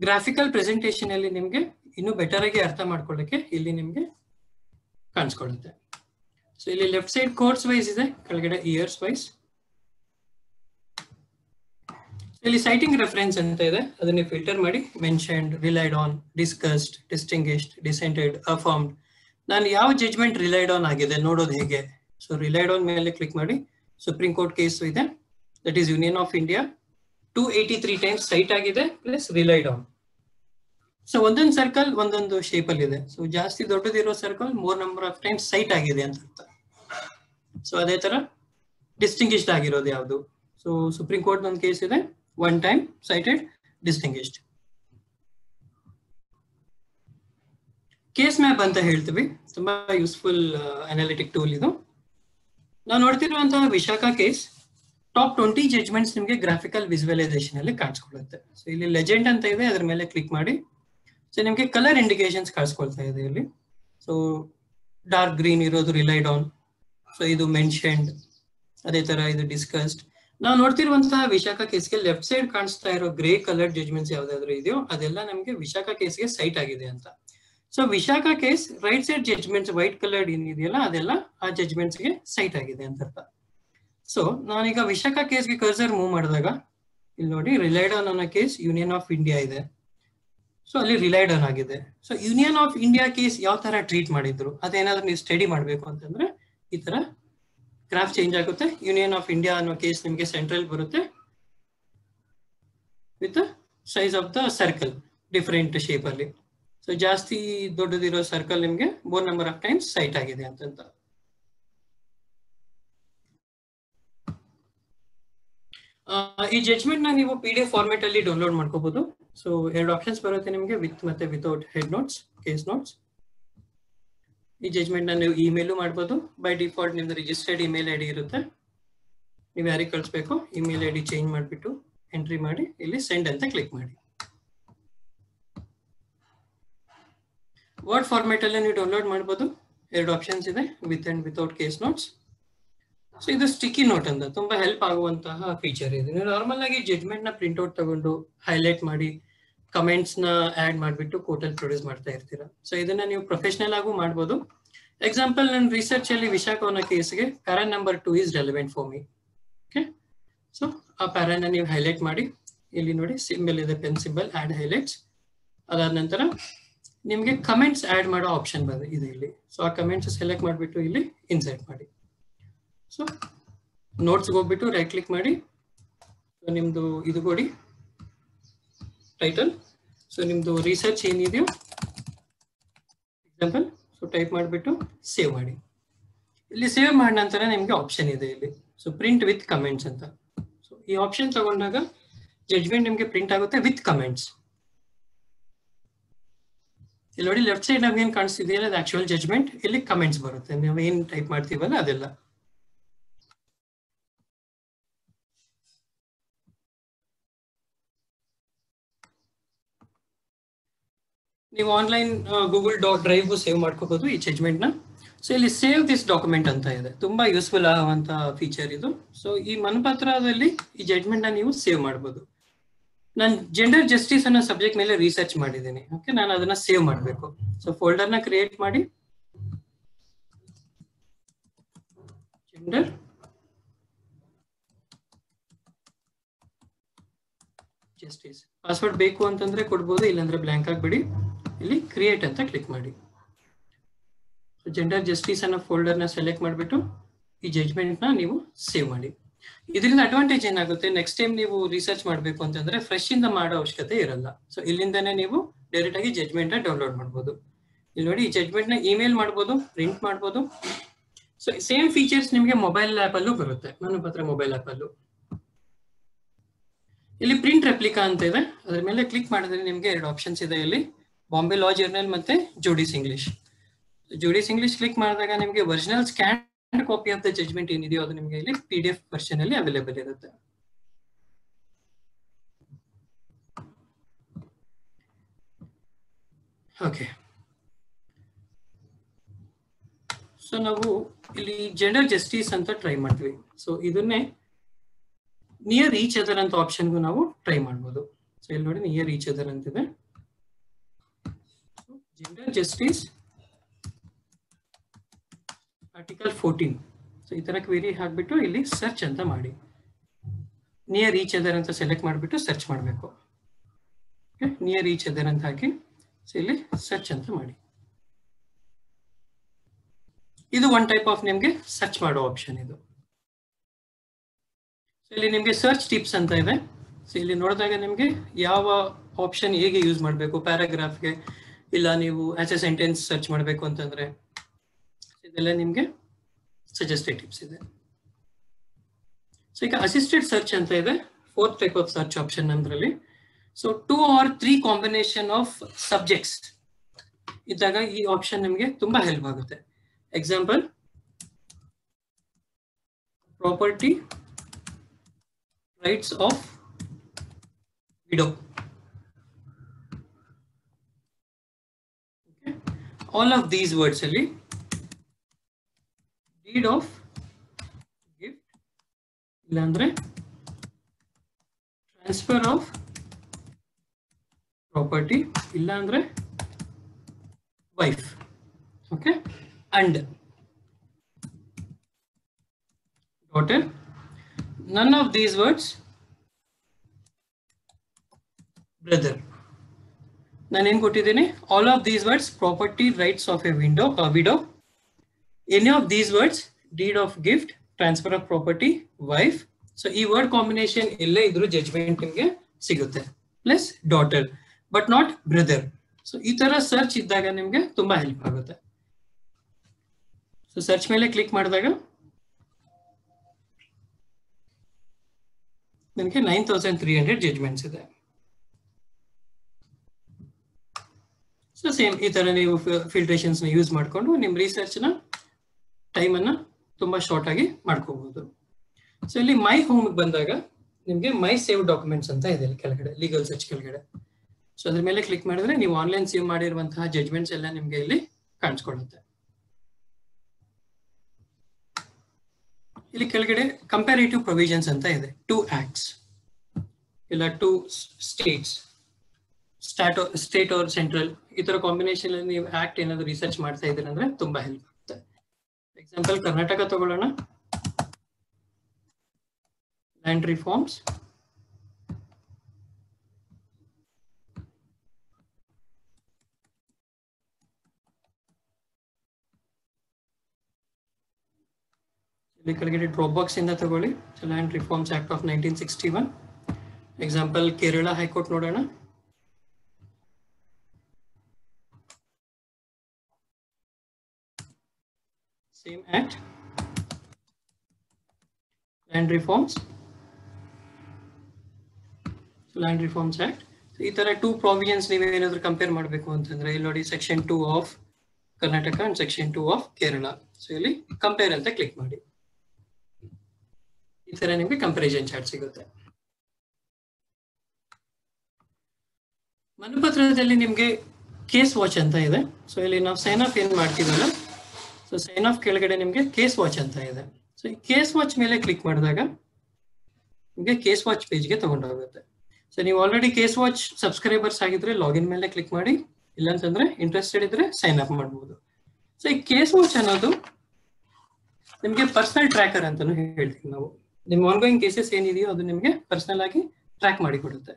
ಗ್ರಾಫಿಕಲ್ ಪ್ರೆಸೆಂಟೇಶನ್ ಅಲ್ಲಿ ನಿಮ್ಗೆ ಇನ್ನೂ ಬೆಟರ್ ಆಗಿ ಅರ್ಥ ಮಾಡ್ಕೊಳ್ಳಕ್ಕೆ ಇಲ್ಲಿ ನಿಮ್ಗೆ ಕಾಣಿಸ್ಕೊಳ್ಳುತ್ತೆ. ಸೊ ಇಲ್ಲಿ ಲೆಫ್ಟ್ ಸೈಡ್ ಕೋರ್ಸ್ ವೈಸ್ ಇದೆ, ಕೆಳಗಡೆ ಇಯರ್ಸ್ ವೈಸ್ ಇಲ್ಲಿ ಸೈಟಿಂಗ್ ರೆಫರೆನ್ಸ್ ಅಂತ ಇದೆ. ಅದನ್ನ ಫಿಲ್ಟರ್ ಮಾಡಿ mentioned relied on discussed distinguished dissented affirmed ನಾನು ಯಾವ ಜಜ್ಮೆಂಟ್ ರಿಲೈಡ್ ಆನ್ ಆಗಿದೆ, ನೋಡೋದು ಹೇಗೆ? ಸೊ ರಿಲೈಡ್ ಆನ್ ಮೇಲೆ ಕ್ಲಿಕ್ ಮಾಡಿ ಸುಪ್ರೀಂ ಕೋರ್ಟ್ ಕೇಸ್ ಇದೆ. That is union of India two eighty three times cite ಆಗಿದೆ ಪ್ಲಸ್ ರಿಲೈಡ್ ಆನ್ ಸೊ ಒಂದೊಂದು ಸರ್ಕಲ್ ಒಂದೊಂದು ಶೇಪ್ ಅಲ್ಲಿ ಇದೆ. ಸೊ ಜಾಸ್ತಿ ದೊಡ್ಡದಿರೋ circle more number of times cite ಆಗಿದೆ ಅಂತ ಅರ್ಥ. ಸೊ ಅದೇ ತರ ಡಿಸ್ಟಿಂಗ್ವಿಶ್ಡ್ ಆಗಿರೋದು ಯಾವುದು? ಸೊ ಸುಪ್ರೀಂ ಕೋರ್ಟ್ ಒಂದು ಕೇಸ್ ಇದೆ. One time cited case case map ಅಂತ ಹೇಳ್ತೀವಿ. ತುಂಬಾ ಯೂಸ್ಫುಲ್ ಅನಾಲಿಟಿಕ್ ಟೂಲ್ ಇದು. ನಾವು ನೋಡ್ತಿರುವಂತಹ Vishaka case top twenty judgments ನಿಮಗೆ ಗ್ರಾಫಿಕಲ್ ವಿಜುವಲೈಸೇಷನ್ ಅಲ್ಲಿ ಕಾಣಿಸ್ಕೊಳ್ಳುತ್ತೆ. ಸೊ ಇಲ್ಲಿ ಲೆಜೆಂಡ್ ಅಂತ ಇದೆ, ಅದರ ಮೇಲೆ ಕ್ಲಿಕ್ ಮಾಡಿ. ಸೊ ನಿಮಗೆ ಕಲರ್ ಇಂಡಿಕೇಶನ್ಸ್ ಕಾಣಿಸ್ಕೊಳ್ತಾ ಇದೆ ಇಲ್ಲಿ. ಸೊ ಡಾರ್ಕ್ ಗ್ರೀನ್ ಇರೋದು ರಿಲೈಡ್ ಆನ್ ಸೊ ಇದು ಮೆನ್ಷನ್ಡ್ ಅದೇ ತರ ಇದು ಡಿಸ್ಕಸ್ಡ್ ನಾವು ನೋಡ್ತಿರುವಂತಹ ವಿಶಾಖ ಕೇಸ್ಗೆ ಲೆಫ್ಟ್ ಸೈಡ್ ಕಾಣಿಸ್ತಾ ಇರೋ ಗ್ರೇ ಕಲರ್ ಜಜ್ಮೆಂಟ್ಸ್ ಯಾವ್ದಾದ್ರು ಇದೆಯೋ ಅದೆಲ್ಲ ನಮಗೆ ವಿಶಾಖ ಕೇಸ್ಗೆ ಸೈಟ್ ಆಗಿದೆ ಅಂತ. So Vishaka case right side judgments white coloured ಏನಿದೆಯಲ್ಲ ಅದೆಲ್ಲ ಆ ಜಜ್ಮೆಂಟ್ಸ್ಗೆ ಸೈಟ್ ಆಗಿದೆ ಅಂತ ಅರ್ಥ ಸೊ ನಾನೀಗ ವಿಶಾಖ ಕೇಸ್ಗೆ ಕರ್ಸರ್ ಮೂವ್ ಮಾಡಿದಾಗ ಇಲ್ಲಿ ನೋಡಿ ರಿಲೈಡ್ ಆನ್ ಅನ್ನೋ ಕೇಸ್ ಯೂನಿಯನ್ ಆಫ್ ಇಂಡಿಯಾ ಇದೆ. ಸೊ ಅಲ್ಲಿ ರಿಲೈಡ್ ಆನ್ ಆಗಿದೆ. So union of India case ಯಾವ ತರ ಟ್ರೀಟ್ ಮಾಡಿದ್ರು? ಅದೇನಾದ್ರೂ ನೀವು ಸ್ಟಡಿ ಮಾಡಬೇಕು ಅಂತಂದ್ರೆ ಈ ತರ ಗ್ರಾಫ್ ಚೇಂಜ್ ಆಗುತ್ತೆ. ಯೂನಿಯನ್ ಆಫ್ ಇಂಡಿಯಾ ಅನ್ನೋ ಕೇಸ್ ನಿಮಗೆ ಸೆಂಟ್ರಲ್ ಬರುತ್ತೆ. With size of the circle different shape ಅಲ್ಲಿ. ಸೊ ಜಾಸ್ತಿ ದೊಡ್ಡದಿರೋ ಸರ್ಕಲ್ ನಿಮಗೆ more number of times cite ಆಗಿದೆ ಅಂತ ಈ ಜಜ್ಮೆಂಟ್ನ ನೀವು ಪಿ ಡಿ ಎಫ್ ಫಾರ್ಮೆಟ್ ಅಲ್ಲಿ ಡೌನ್ಲೋಡ್ ಮಾಡ್ಕೋಬಹುದು ಸೊ ಎರಡು ಆಪ್ಷನ್ಸ್ ಬರುತ್ತೆ ನಿಮಗೆ ವಿತ್ ಮತ್ತೆ without head notes case notes ಈ ಜಜ್ಮೆಂಟ್ನ ನೀವು ಇಮೇಲು ಮಾಡ್ಬೋದು. ಬೈ ಡಿಫಾಲ್ಟ್ ನಿಮ್ದು ರಿಜಿಸ್ಟರ್ಡ್ ಇಮೇಲ್ ಐ ಡಿ ಇರುತ್ತೆ. ನೀವು ಯಾರಿಗೆ ಕಳಿಸ್ಬೇಕು ಇಮೇಲ್ ಐ ಡಿ ಚೇಂಜ್ ಮಾಡಿಬಿಟ್ಟು ಎಂಟ್ರಿ ಮಾಡಿ, ಇಲ್ಲಿ ಸೆಂಡ್ ಅಂತ ಕ್ಲಿಕ್ ಮಾಡಿ. ವರ್ಡ್ ಫಾರ್ಮೆಟ್ ಅಲ್ಲಿ ನೀವು ಡೌನ್ಲೋಡ್ ಮಾಡ್ಬೋದು. ಎರಡು ಆಪ್ಷನ್ಸ್ ಇದೆ with and without case notes so ಇದು ಸ್ಟಿಕ್ಕಿ ನೋಟ್ ಅಂತ, ತುಂಬಾ ಹೆಲ್ಪ್ ಆಗುವಂತಹ ಫೀಚರ್ ಇದೆ. ನೀವು ನಾರ್ಮಲ್ ಆಗಿ ಜಜ್ಮೆಂಟ್ನ ಪ್ರಿಂಟ್ ಔಟ್ ತಗೊಂಡು ಹೈಲೈಟ್ ಮಾಡಿ ಕಮೆಂಟ್ಸ್ನ ಆಡ್ ಮಾಡಿಬಿಟ್ಟು ಕೋಟಲ್ ಪ್ರೊಡ್ಯೂಸ್ ಮಾಡ್ತಾ ಇರ್ತೀರಾ. ಸೊ ಇದನ್ನ ನೀವು ಪ್ರೊಫೆಷನಲ್ ಆಗು ಮಾಡ್ಬೋದು. ಎಕ್ಸಾಂಪಲ್ ನನ್ನ ರಿಸರ್ಚ್ ಅಲ್ಲಿ ವಿಶಾಖವನ ಕೇಸ್ಗೆ para number two is relevant for me okay so ಆ ಪ್ಯಾರಾನ ನೀವು ಹೈಲೈಟ್ ಮಾಡಿ. ಇಲ್ಲಿ ನೋಡಿ ಸಿಂಬಲ್ ಇದೆ ಪೆನ್ ಸಿಂಬಲ್ ಆಡ್ ಹೈಲೈಟ್ಸ್ ಅದಾದ ನಂತರ ನಿಮಗೆ ಕಮೆಂಟ್ಸ್ ಆಡ್ ಮಾಡೋ ಆಪ್ಷನ್ ಬಂದಿದೆ ಇದೆ ಇಲ್ಲಿ. ಸೊ ಆ ಕಮೆಂಟ್ಸ್ ಸೆಲೆಕ್ಟ್ ಮಾಡಿಬಿಟ್ಟು ಇಲ್ಲಿ ಇನ್ಸರ್ಟ್ ಮಾಡಿ. ಸೊ ನೋಟ್ಸ್ಗೆ ಹೋಗ್ಬಿಟ್ಟು ರೈಟ್ ಕ್ಲಿಕ್ ಮಾಡಿ. ಸೊ ನಿಮ್ದು ಇದು ಕೊಡಿ. ಟೈಟಲ್ ಸೊ ನಿಮ್ದು ರಿಸರ್ಚ್ ಏನಿದೆಯೋ ಎಕ್ಸಾಂಪಲ್ ಸೊ ಟೈಪ್ ಮಾಡಿಬಿಟ್ಟು ಸೇವ್ ಮಾಡಿ. ಇಲ್ಲಿ ಸೇವ್ ಮಾಡಿದ ನಂತರ ನಿಮಗೆ ಆಪ್ಷನ್ ಇದೆ ಇಲ್ಲಿ. ಸೊ ಪ್ರಿಂಟ್ ವಿತ್ ಕಮೆಂಟ್ಸ್ ಅಂತ. ಸೊ ಈ ಆಪ್ಷನ್ ತಗೊಂಡಾಗ ಜಡ್ಜ್ಮೆಂಟ್ ನಿಮಗೆ ಪ್ರಿಂಟ್ ಆಗುತ್ತೆ ವಿತ್ ಕಮೆಂಟ್ಸ್ ಇಲ್ಲಿ ನೋಡಿ ಲೆಫ್ಟ್ ಸೈಡ್ ನಮ್ಗೆ ಏನ್ ಕಾಣಿಸ್ತಿದೆಯಲ್ಲ ಆಕ್ಚುಯಲ್ ಜಜ್ಮೆಂಟ್ ಇಲ್ಲಿ ಕಮೆಂಟ್ಸ್ ಬರುತ್ತೆ. ನಾವು ಏನ್ ಟೈಪ್ ಮಾಡ್ತೀವಲ್ಲ ಅದೆಲ್ಲ. ನೀವು online Google dot drive save ಮಾಡ್ಕೋಬಹುದು ಈ ಜಜ್ಮೆಂಟ್ನ. ಸೊ ಇಲ್ಲಿ ಸೇವ್ ದಿಸ್ ಡಾಕ್ಯುಮೆಂಟ್ ಅಂತ ಇದೆ. ತುಂಬಾ ಯೂಸ್ಫುಲ್ ಆಗುವಂತ ಫೀಚರ್ ಇದು. ಸೊ ಈ ಮನಪತ್ರದಲ್ಲಿ ಈ ಜಜ್ಮೆಂಟ್ನ ನೀವು ಸೇವ್ ಮಾಡಬಹುದು ನಾನು ಜೆಂಡರ್ ಜಸ್ಟಿಸ್ ಅನ್ನೋ ಸಬ್ಜೆಕ್ಟ್ ಮೇಲೆ ರಿಸರ್ಚ್ ಮಾಡಿದ್ದೀನಿ. ಓಕೆ ನಾನು ಅದನ್ನ ಸೇವ್ ಮಾಡಬೇಕು. ಸೊ ಫೋಲ್ಡರ್ನ ಕ್ರಿಯೇಟ್ ಮಾಡಿ. ಜೆಂಡರ್ ಜಸ್ಟಿಸ್ ಪಾಸ್ವರ್ಡ್ ಬೇಕು ಅಂತಂದ್ರೆ ಕೊಡ್ಬೋದು, ಇಲ್ಲಾಂದ್ರೆ ಬ್ಲಾಂಕ್ ಆಗ್ಬಿಡಿ. ಇಲ್ಲಿ ಕ್ರಿಯೇಟ್ ಅಂತ ಕ್ಲಿಕ್ ಮಾಡಿ. ಜೆಂಡರ್ ಜಸ್ಟಿಸ್ ಅನ್ನೋ ಫೋಲ್ಡರ್ನ ಸೆಲೆಕ್ಟ್ ಮಾಡಿಬಿಟ್ಟು ಈ ಜಜ್ಮೆಂಟ್ನ ನೀವು ಸೇವ್ ಮಾಡಿ. ಇದರಿಂದ ಅಡ್ವಾಂಟೇಜ್ ಏನಾಗುತ್ತೆ? ನೆಕ್ಸ್ಟ್ ಟೈಮ್ ನೀವು ರಿಸರ್ಚ್ ಮಾಡಬೇಕು ಅಂತಂದ್ರೆ ಫ್ರೆಶ್ ಇಂದ ಮಾಡೋ ಅವಶ್ಯಕತೆ ಇರಲ್ಲ. ಸೊ ಇಲ್ಲಿಂದನೇ ನೀವು ಡೈರೆಕ್ಟ್ ಆಗಿ ಜಜ್ಮೆಂಟ್ನ ಡೌನ್ಲೋಡ್ ಮಾಡಬಹುದು ಇಲ್ಲಿ ನೋಡಿ, ಈ ಜಜ್ಮೆಂಟ್ನ ಇಮೇಲ್ ಮಾಡ್ಬೋದು ಪ್ರಿಂಟ್ ಮಾಡ್ಬೋದು. ಸೊ ಸೇಮ್ ಫೀಚರ್ಸ್ ನಿಮಗೆ ಮೊಬೈಲ್ ಆಪ್ ಅಲ್ಲೂ ಬರುತ್ತೆ. ನಾನು ಪತ್ರ ಮೊಬೈಲ್ ಆಪ್ ಅಲ್ಲೂ. ಇಲ್ಲಿ ಪ್ರಿಂಟ್ ರೆಪ್ಲಿಕಾ ಅಂತ ಇದೆ. ಅದ್ರ ಮೇಲೆ ಕ್ಲಿಕ್ ಮಾಡಿದ್ರೆ ನಿಮ್ಗೆ ಎರಡು ಆಪ್ಷನ್ಸ್ ಇದೆ ಇಲ್ಲಿ. ಬಾಂಬೆ ಲಾ ಜರ್ನಲ್ ಮತ್ತೆ JUDIS English JUDIS English click ಮಾಡಿದಾಗ ನಿಮಗೆ original scanned copy of the judgment ಏನಿದೆಯೋ ಅದು ನಿಮಗೆ ಇಲ್ಲಿ ಪಿ ಡಿ ಎಫ್ ವರ್ಷನ್ ಅಲ್ಲಿ ಅವೈಲೇಬಲ್ ಇರುತ್ತೆ. ಓಕೆ ಸೊ ನಾವು ಇಲ್ಲಿ ಜನರಲ್ ಜಸ್ಟಿಸ್ ಅಂತ ಟ್ರೈ ಮಾಡ್ತೀವಿ. ಸೊ ಇದನ್ನೇ ನಿಯರ್ ಈಚ್ ಅದರ್ ಅಂತ ಆಪ್ಷನ್ಗೂ ನಾವು ಟ್ರೈ ಮಾಡ್ಬೋದು. ಸೊ ಇಲ್ಲಿ ನೋಡಿ ನಿಯರ್ ಈಚ್ ಅದರ್ ಅಂತಿದೆ. Gender justice article fourteen so ಈ ತರ ಕ್ವೇರಿ ಹಾಕ್ಬಿಟ್ಟು ಇಲ್ಲಿ ಸರ್ಚ್ ಅಂತ ಮಾಡಿ. ನಿಯರ್ ಈಚ್ ಅದರ್ ಅಂತ ಸೆಲೆಕ್ಟ್ ಮಾಡಿಬಿಟ್ಟು ಸರ್ಚ್ ಮಾಡಬೇಕು. ನಿಯರ್ ಈಚ್ ಅದರ್ ಅಂತ ಹಾಕಿ. ಇಲ್ಲಿ ಸರ್ಚ್ ಅಂತ ಮಾಡಿ. ಇದು ಒನ್ ಟೈಪ್ ಆಫ್ ನಿಮ್ಗೆ ಸರ್ಚ್ ಮಾಡೋ ಆಪ್ಷನ್ ಇದು. ಇಲ್ಲಿ ನಿಮ್ಗೆ ಸರ್ಚ್ ಟಿಪ್ಸ್ ಅಂತ ಇದೆ. ಸೊ ಇಲ್ಲಿ ನೋಡಿದಾಗ ನಿಮ್ಗೆ ಯಾವ ಆಪ್ಷನ್ ಹೇಗೆ ಯೂಸ್ ಮಾಡಬೇಕು ಪ್ಯಾರಾಗ್ರಾಫ್ಗೆ ಇಲ್ಲ, ನೀವು ಆಸ್ ಎ ಸೆಂಟೆನ್ಸ್ ಸರ್ಚ್ ಮಾಡಬೇಕು ಅಂತಂದ್ರೆ ಇದೆಲ್ಲ ನಿಮ್ಗೆ ಸಜೆಸ್ಟೆಡ್ ಟಿಪ್ಸ್ ಇದೆ. ಸೊ ಈಗ ಅಸಿಸ್ಟೆಡ್ ಸರ್ಚ್ ಅಂತ ಇದೆ. Fourth type of search option ನಮ್ದ್ರಲ್ಲಿ. So two or three combination of subjects ಇದ್ದಾಗ ಈ ಆಪ್ಷನ್ ನಿಮಗೆ ತುಂಬಾ ಹೆಲ್ಪ್ ಆಗುತ್ತೆ. Example property rights of widow all of these words ಅಲ್ಲಿ ಡೀಡ್ ಆಫ್ ಗಿಫ್ಟ್ ಇಲ್ಲಾಂದ್ರೆ ಟ್ರಾನ್ಸ್ಫರ್ ಆಫ್ ಪ್ರಾಪರ್ಟಿ ಇಲ್ಲ ಅಂದ್ರೆ wife okay and daughter none of these words brother ನಾನೇನ್ ಕೊಟ್ಟಿದ್ದೀನಿ? All of these words property rights of a window widow any of these words deed of gift transfer of property wife so ಈ word combination ಎಲ್ಲೇ ಇದ್ರೂ judgment ನಿಮಗೆ ಸಿಗುತ್ತೆ. Plus daughter but not brother so ಈ ತರ search ಇದ್ದಾಗ ನಿಮಗೆ ತುಂಬಾ ಹೆಲ್ಪ್ ಆಗುತ್ತೆ. ಸೊ ಸರ್ಚ್ ಮೇಲೆ ಕ್ಲಿಕ್ ಮಾಡಿದಾಗ ನಿಮಗೆ nine thousand three hundred judgments ಇದೆ. ಸೊ ಸೇಮ್ ಈ ತರ ನೀವು ಫಿಲ್ಟ್ರೇಷನ್ಸ್ನ ಯೂಸ್ ಮಾಡಿಕೊಂಡು ನಿಮ್ಮ ರಿಸರ್ಚ್ನ ಟೈಮ್ ಅನ್ನ ತುಂಬಾ ಶಾರ್ಟ್ ಆಗಿ ಮಾಡ್ಕೋಬಹುದು ಸೊ ಇಲ್ಲಿ ಮೈ ಹೋಮ್ ಬಂದಾಗ ನಿಮ್ಗೆ ಮೈ ಸೇವ್ ಡಾಕ್ಯುಮೆಂಟ್ಸ್ ಅಂತ ಇದೆ ಕೆಳಗಡೆ ಲೀಗಲ್ ಸರ್ಚ್ ಕೆಳಗಡೆ. ಸೊ ಅದ್ರ ಮೇಲೆ ಕ್ಲಿಕ್ ಮಾಡಿದ್ರೆ ನೀವು ಆನ್ಲೈನ್ ಸೇವ್ ಮಾಡಿರುವಂತಹ ಜಜ್ಮೆಂಟ್ಸ್ ಎಲ್ಲ ನಿಮ್ಗೆ ಇಲ್ಲಿ ಕಾಣಿಸ್ಕೊಳ್ಳುತ್ತೆ. ಇಲ್ಲಿ ಕೆಳಗಡೆ ಕಂಪ್ಯಾರಿಟಿವ್ ಪ್ರೊವಿಷನ್ಸ್ ಅಂತ ಇದೆ. ಟೂ ಆಕ್ಟ್ಸ್ ಇಲ್ಲ two states stat, state or central, ಈ ತರ ಕಾಂಬಿನೇಷನ್ ನೀವು ಆಕ್ಟ್ ಏನಾದ್ರು ರಿಸರ್ಚ್ ಮಾಡ್ತಾ ಇದ್ದೀರಾ ಅಂದ್ರೆ ತುಂಬಾ ಹೆಲ್ಪ್ ಆಗುತ್ತೆ. ಎಕ್ಸಾಂಪಲ್ ಕರ್ನಾಟಕ ತಗೊಳ್ಳೋಣ. ಲ್ಯಾಂಡ್ ರಿಫಾರ್ಮ್ಸ್ ಕೆಳಗಡೆ ಡ್ರಾಪ್ ಬಾಕ್ಸ್ ಇಂದ ತಗೊಳ್ಳಿ. Land reforms act of nineteen sixty one example Kerala high court ನೋಡೋಣ. Same act land reforms. So, land reforms act. So two provisions ನೀವು ಏನಾದ್ರು ಕಂಪೇರ್ ಮಾಡಬೇಕು ಅಂತಂದ್ರೆ, ಇಲ್ಲಿ ನೋಡಿ section two of Karnataka and section two of Kerala so ಇಲ್ಲಿ compare ಅಂತ click ಮಾಡಿ. ಈ ತರ ನಿಮ್ಗೆ ಕಂಪಾರಿಸನ್ ಚಾರ್ಟ್ ಸಿಗುತ್ತೆ. ಮನುಪತ್ರದಲ್ಲಿ ನಿಮ್ಗೆ ಕೇಸ್ ವಾಚ್ ಅಂತ ಇದೆ. ಸೊ ಇಲ್ಲಿ ನಾವು ಸೈನ್ ಅಪ್ ಏನ್ ಮಾಡ್ತೀವಲ್ಲ ಸೊ ಸೈನ್ ಆಫ್ ಕೆಳಗಡೆ ನಿಮಗೆ ಕೇಸ್ ವಾಚ್ ಅಂತ ಇದೆ. ಸೊ ಈ ಕೇಸ್ ವಾಚ್ ಮೇಲೆ ಕ್ಲಿಕ್ ಮಾಡಿದಾಗ ನಿಮಗೆ ಕೇಸ್ ವಾಚ್ ಪೇಜ್ಗೆ ತಗೊಂಡೋಗುತ್ತೆ ಸೊ ನೀವು ಆಲ್ರೆಡಿ ಕೇಸ್ ವಾಚ್ ಸಬ್ಸ್ಕ್ರೈಬರ್ಸ್ ಆಗಿದ್ರೆ ಲಾಗಿನ್ ಮೇಲೆ ಕ್ಲಿಕ್ ಮಾಡಿ. ಇಲ್ಲಾಂತಂದ್ರೆ ಇಂಟ್ರೆಸ್ಟೆಡ್ ಇದ್ರೆ ಸೈನ್ ಅಪ್ ಮಾಡ್ಬೋದು. ಸೊ ಈ ಕೇಸ್ ವಾಚ್ ಅನ್ನೋದು ನಿಮಗೆ ಪರ್ಸನಲ್ ಟ್ರ್ಯಾಕರ್ ಅಂತಾನು ಹೇಳ್ತೀವಿ ನಾವು. ನಿಮ್ಮ ಆನ್ಗೋಯಿಂಗ್ ಕೇಸಸ್ ಏನಿದೆಯೋ ಅದು ನಿಮಗೆ ಪರ್ಸನಲ್ ಆಗಿ ಟ್ರ್ಯಾಕ್ ಮಾಡಿ ಕೊಡುತ್ತೆ.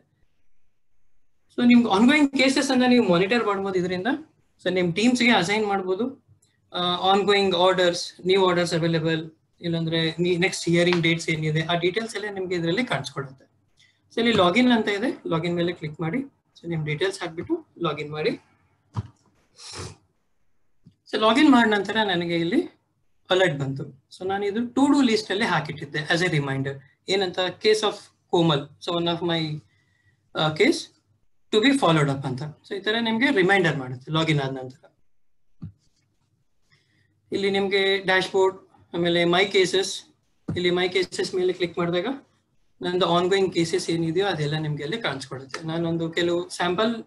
ಸೊ ನಿಮ್ಗೆ ಆನ್ಗೋಯಿಂಗ್ ಕೇಸಸ್ ಅನ್ನ ನೀವು ಮಾನಿಟರ್ ಮಾಡ್ಬೋದು ಇದರಿಂದ. ಸೊ ನಿಮ್ಮ ಟೀಮ್ಸ್ಗೆ ಅಸೈನ್ ಮಾಡ್ಬೋದು. On going orders new orders available ಇಲ್ಲಾಂದ್ರೆ ನೆಕ್ಸ್ಟ್ ಹಿಯರಿಂಗ್ ಡೇಟ್ಸ್ ಏನಿದೆ, ಆ ಡೀಟೇಲ್ಸ್ ಎಲ್ಲ ನಿಮ್ಗೆ ಇದರಲ್ಲಿ ಕಾಣಿಸ್ಕೊಡುತ್ತೆ. ಸೊ ಇಲ್ಲಿ ಲಾಗಿನ್ ಅಂತ ಇದೆ ಲಾಗಿನ್ ಮೇಲೆ ಕ್ಲಿಕ್ ಮಾಡಿ. ಸೊ ನಿಮ್ ಡೀಟೇಲ್ಸ್ ಹಾಕ್ಬಿಟ್ಟು ಲಾಗಿನ್ ಮಾಡಿ. ಸೊ ಲಾಗಿನ್ ಮಾಡಿದ ನಂತರ ನನಗೆ ಇಲ್ಲಿ ಅಲರ್ಟ್ ಬಂತು. ಸೊ ನಾನು ಇದು ಟು ಡೂ ಲಿಸ್ಟ್ ಅಲ್ಲಿ ಹಾಕಿಟ್ಟಿದ್ದೆ ಆಸ್ ಎ ರಿಮೈಂಡರ್ ಏನಂತ case of Komal so one of my case to be followed up ಅಂತ. ಸೊ ಈ ತರ ನಿಮ್ಗೆ ರಿಮೈಂಡರ್ ಮಾಡುತ್ತೆ ಲಾಗಿನ್ ಆದ ನಂತರ. ಇಲ್ಲಿ ನಿಮಗೆ ಡ್ಯಾಶ್ ಬೋರ್ಡ್ ಆಮೇಲೆ ಮೈ ಕೇಸಸ್ ಇಲ್ಲಿ ಮೈ ಕೇಸಸ್ ಮೇಲೆ ಕ್ಲಿಕ್ ಮಾಡಿದಾಗ ನಂದು ಆನ್ಗೋಯಿಂಗ್ ಕೇಸಸ್ ಏನಿದೆಯೋ ಅದೆಲ್ಲ ನಿಮಗೆ ಅಲ್ಲಿ ಕಾಣಿಸ್ಕೊಡುತ್ತೆ. ನಾನೊಂದು ಕೆಲವು ಸ್ಯಾಂಪಲ್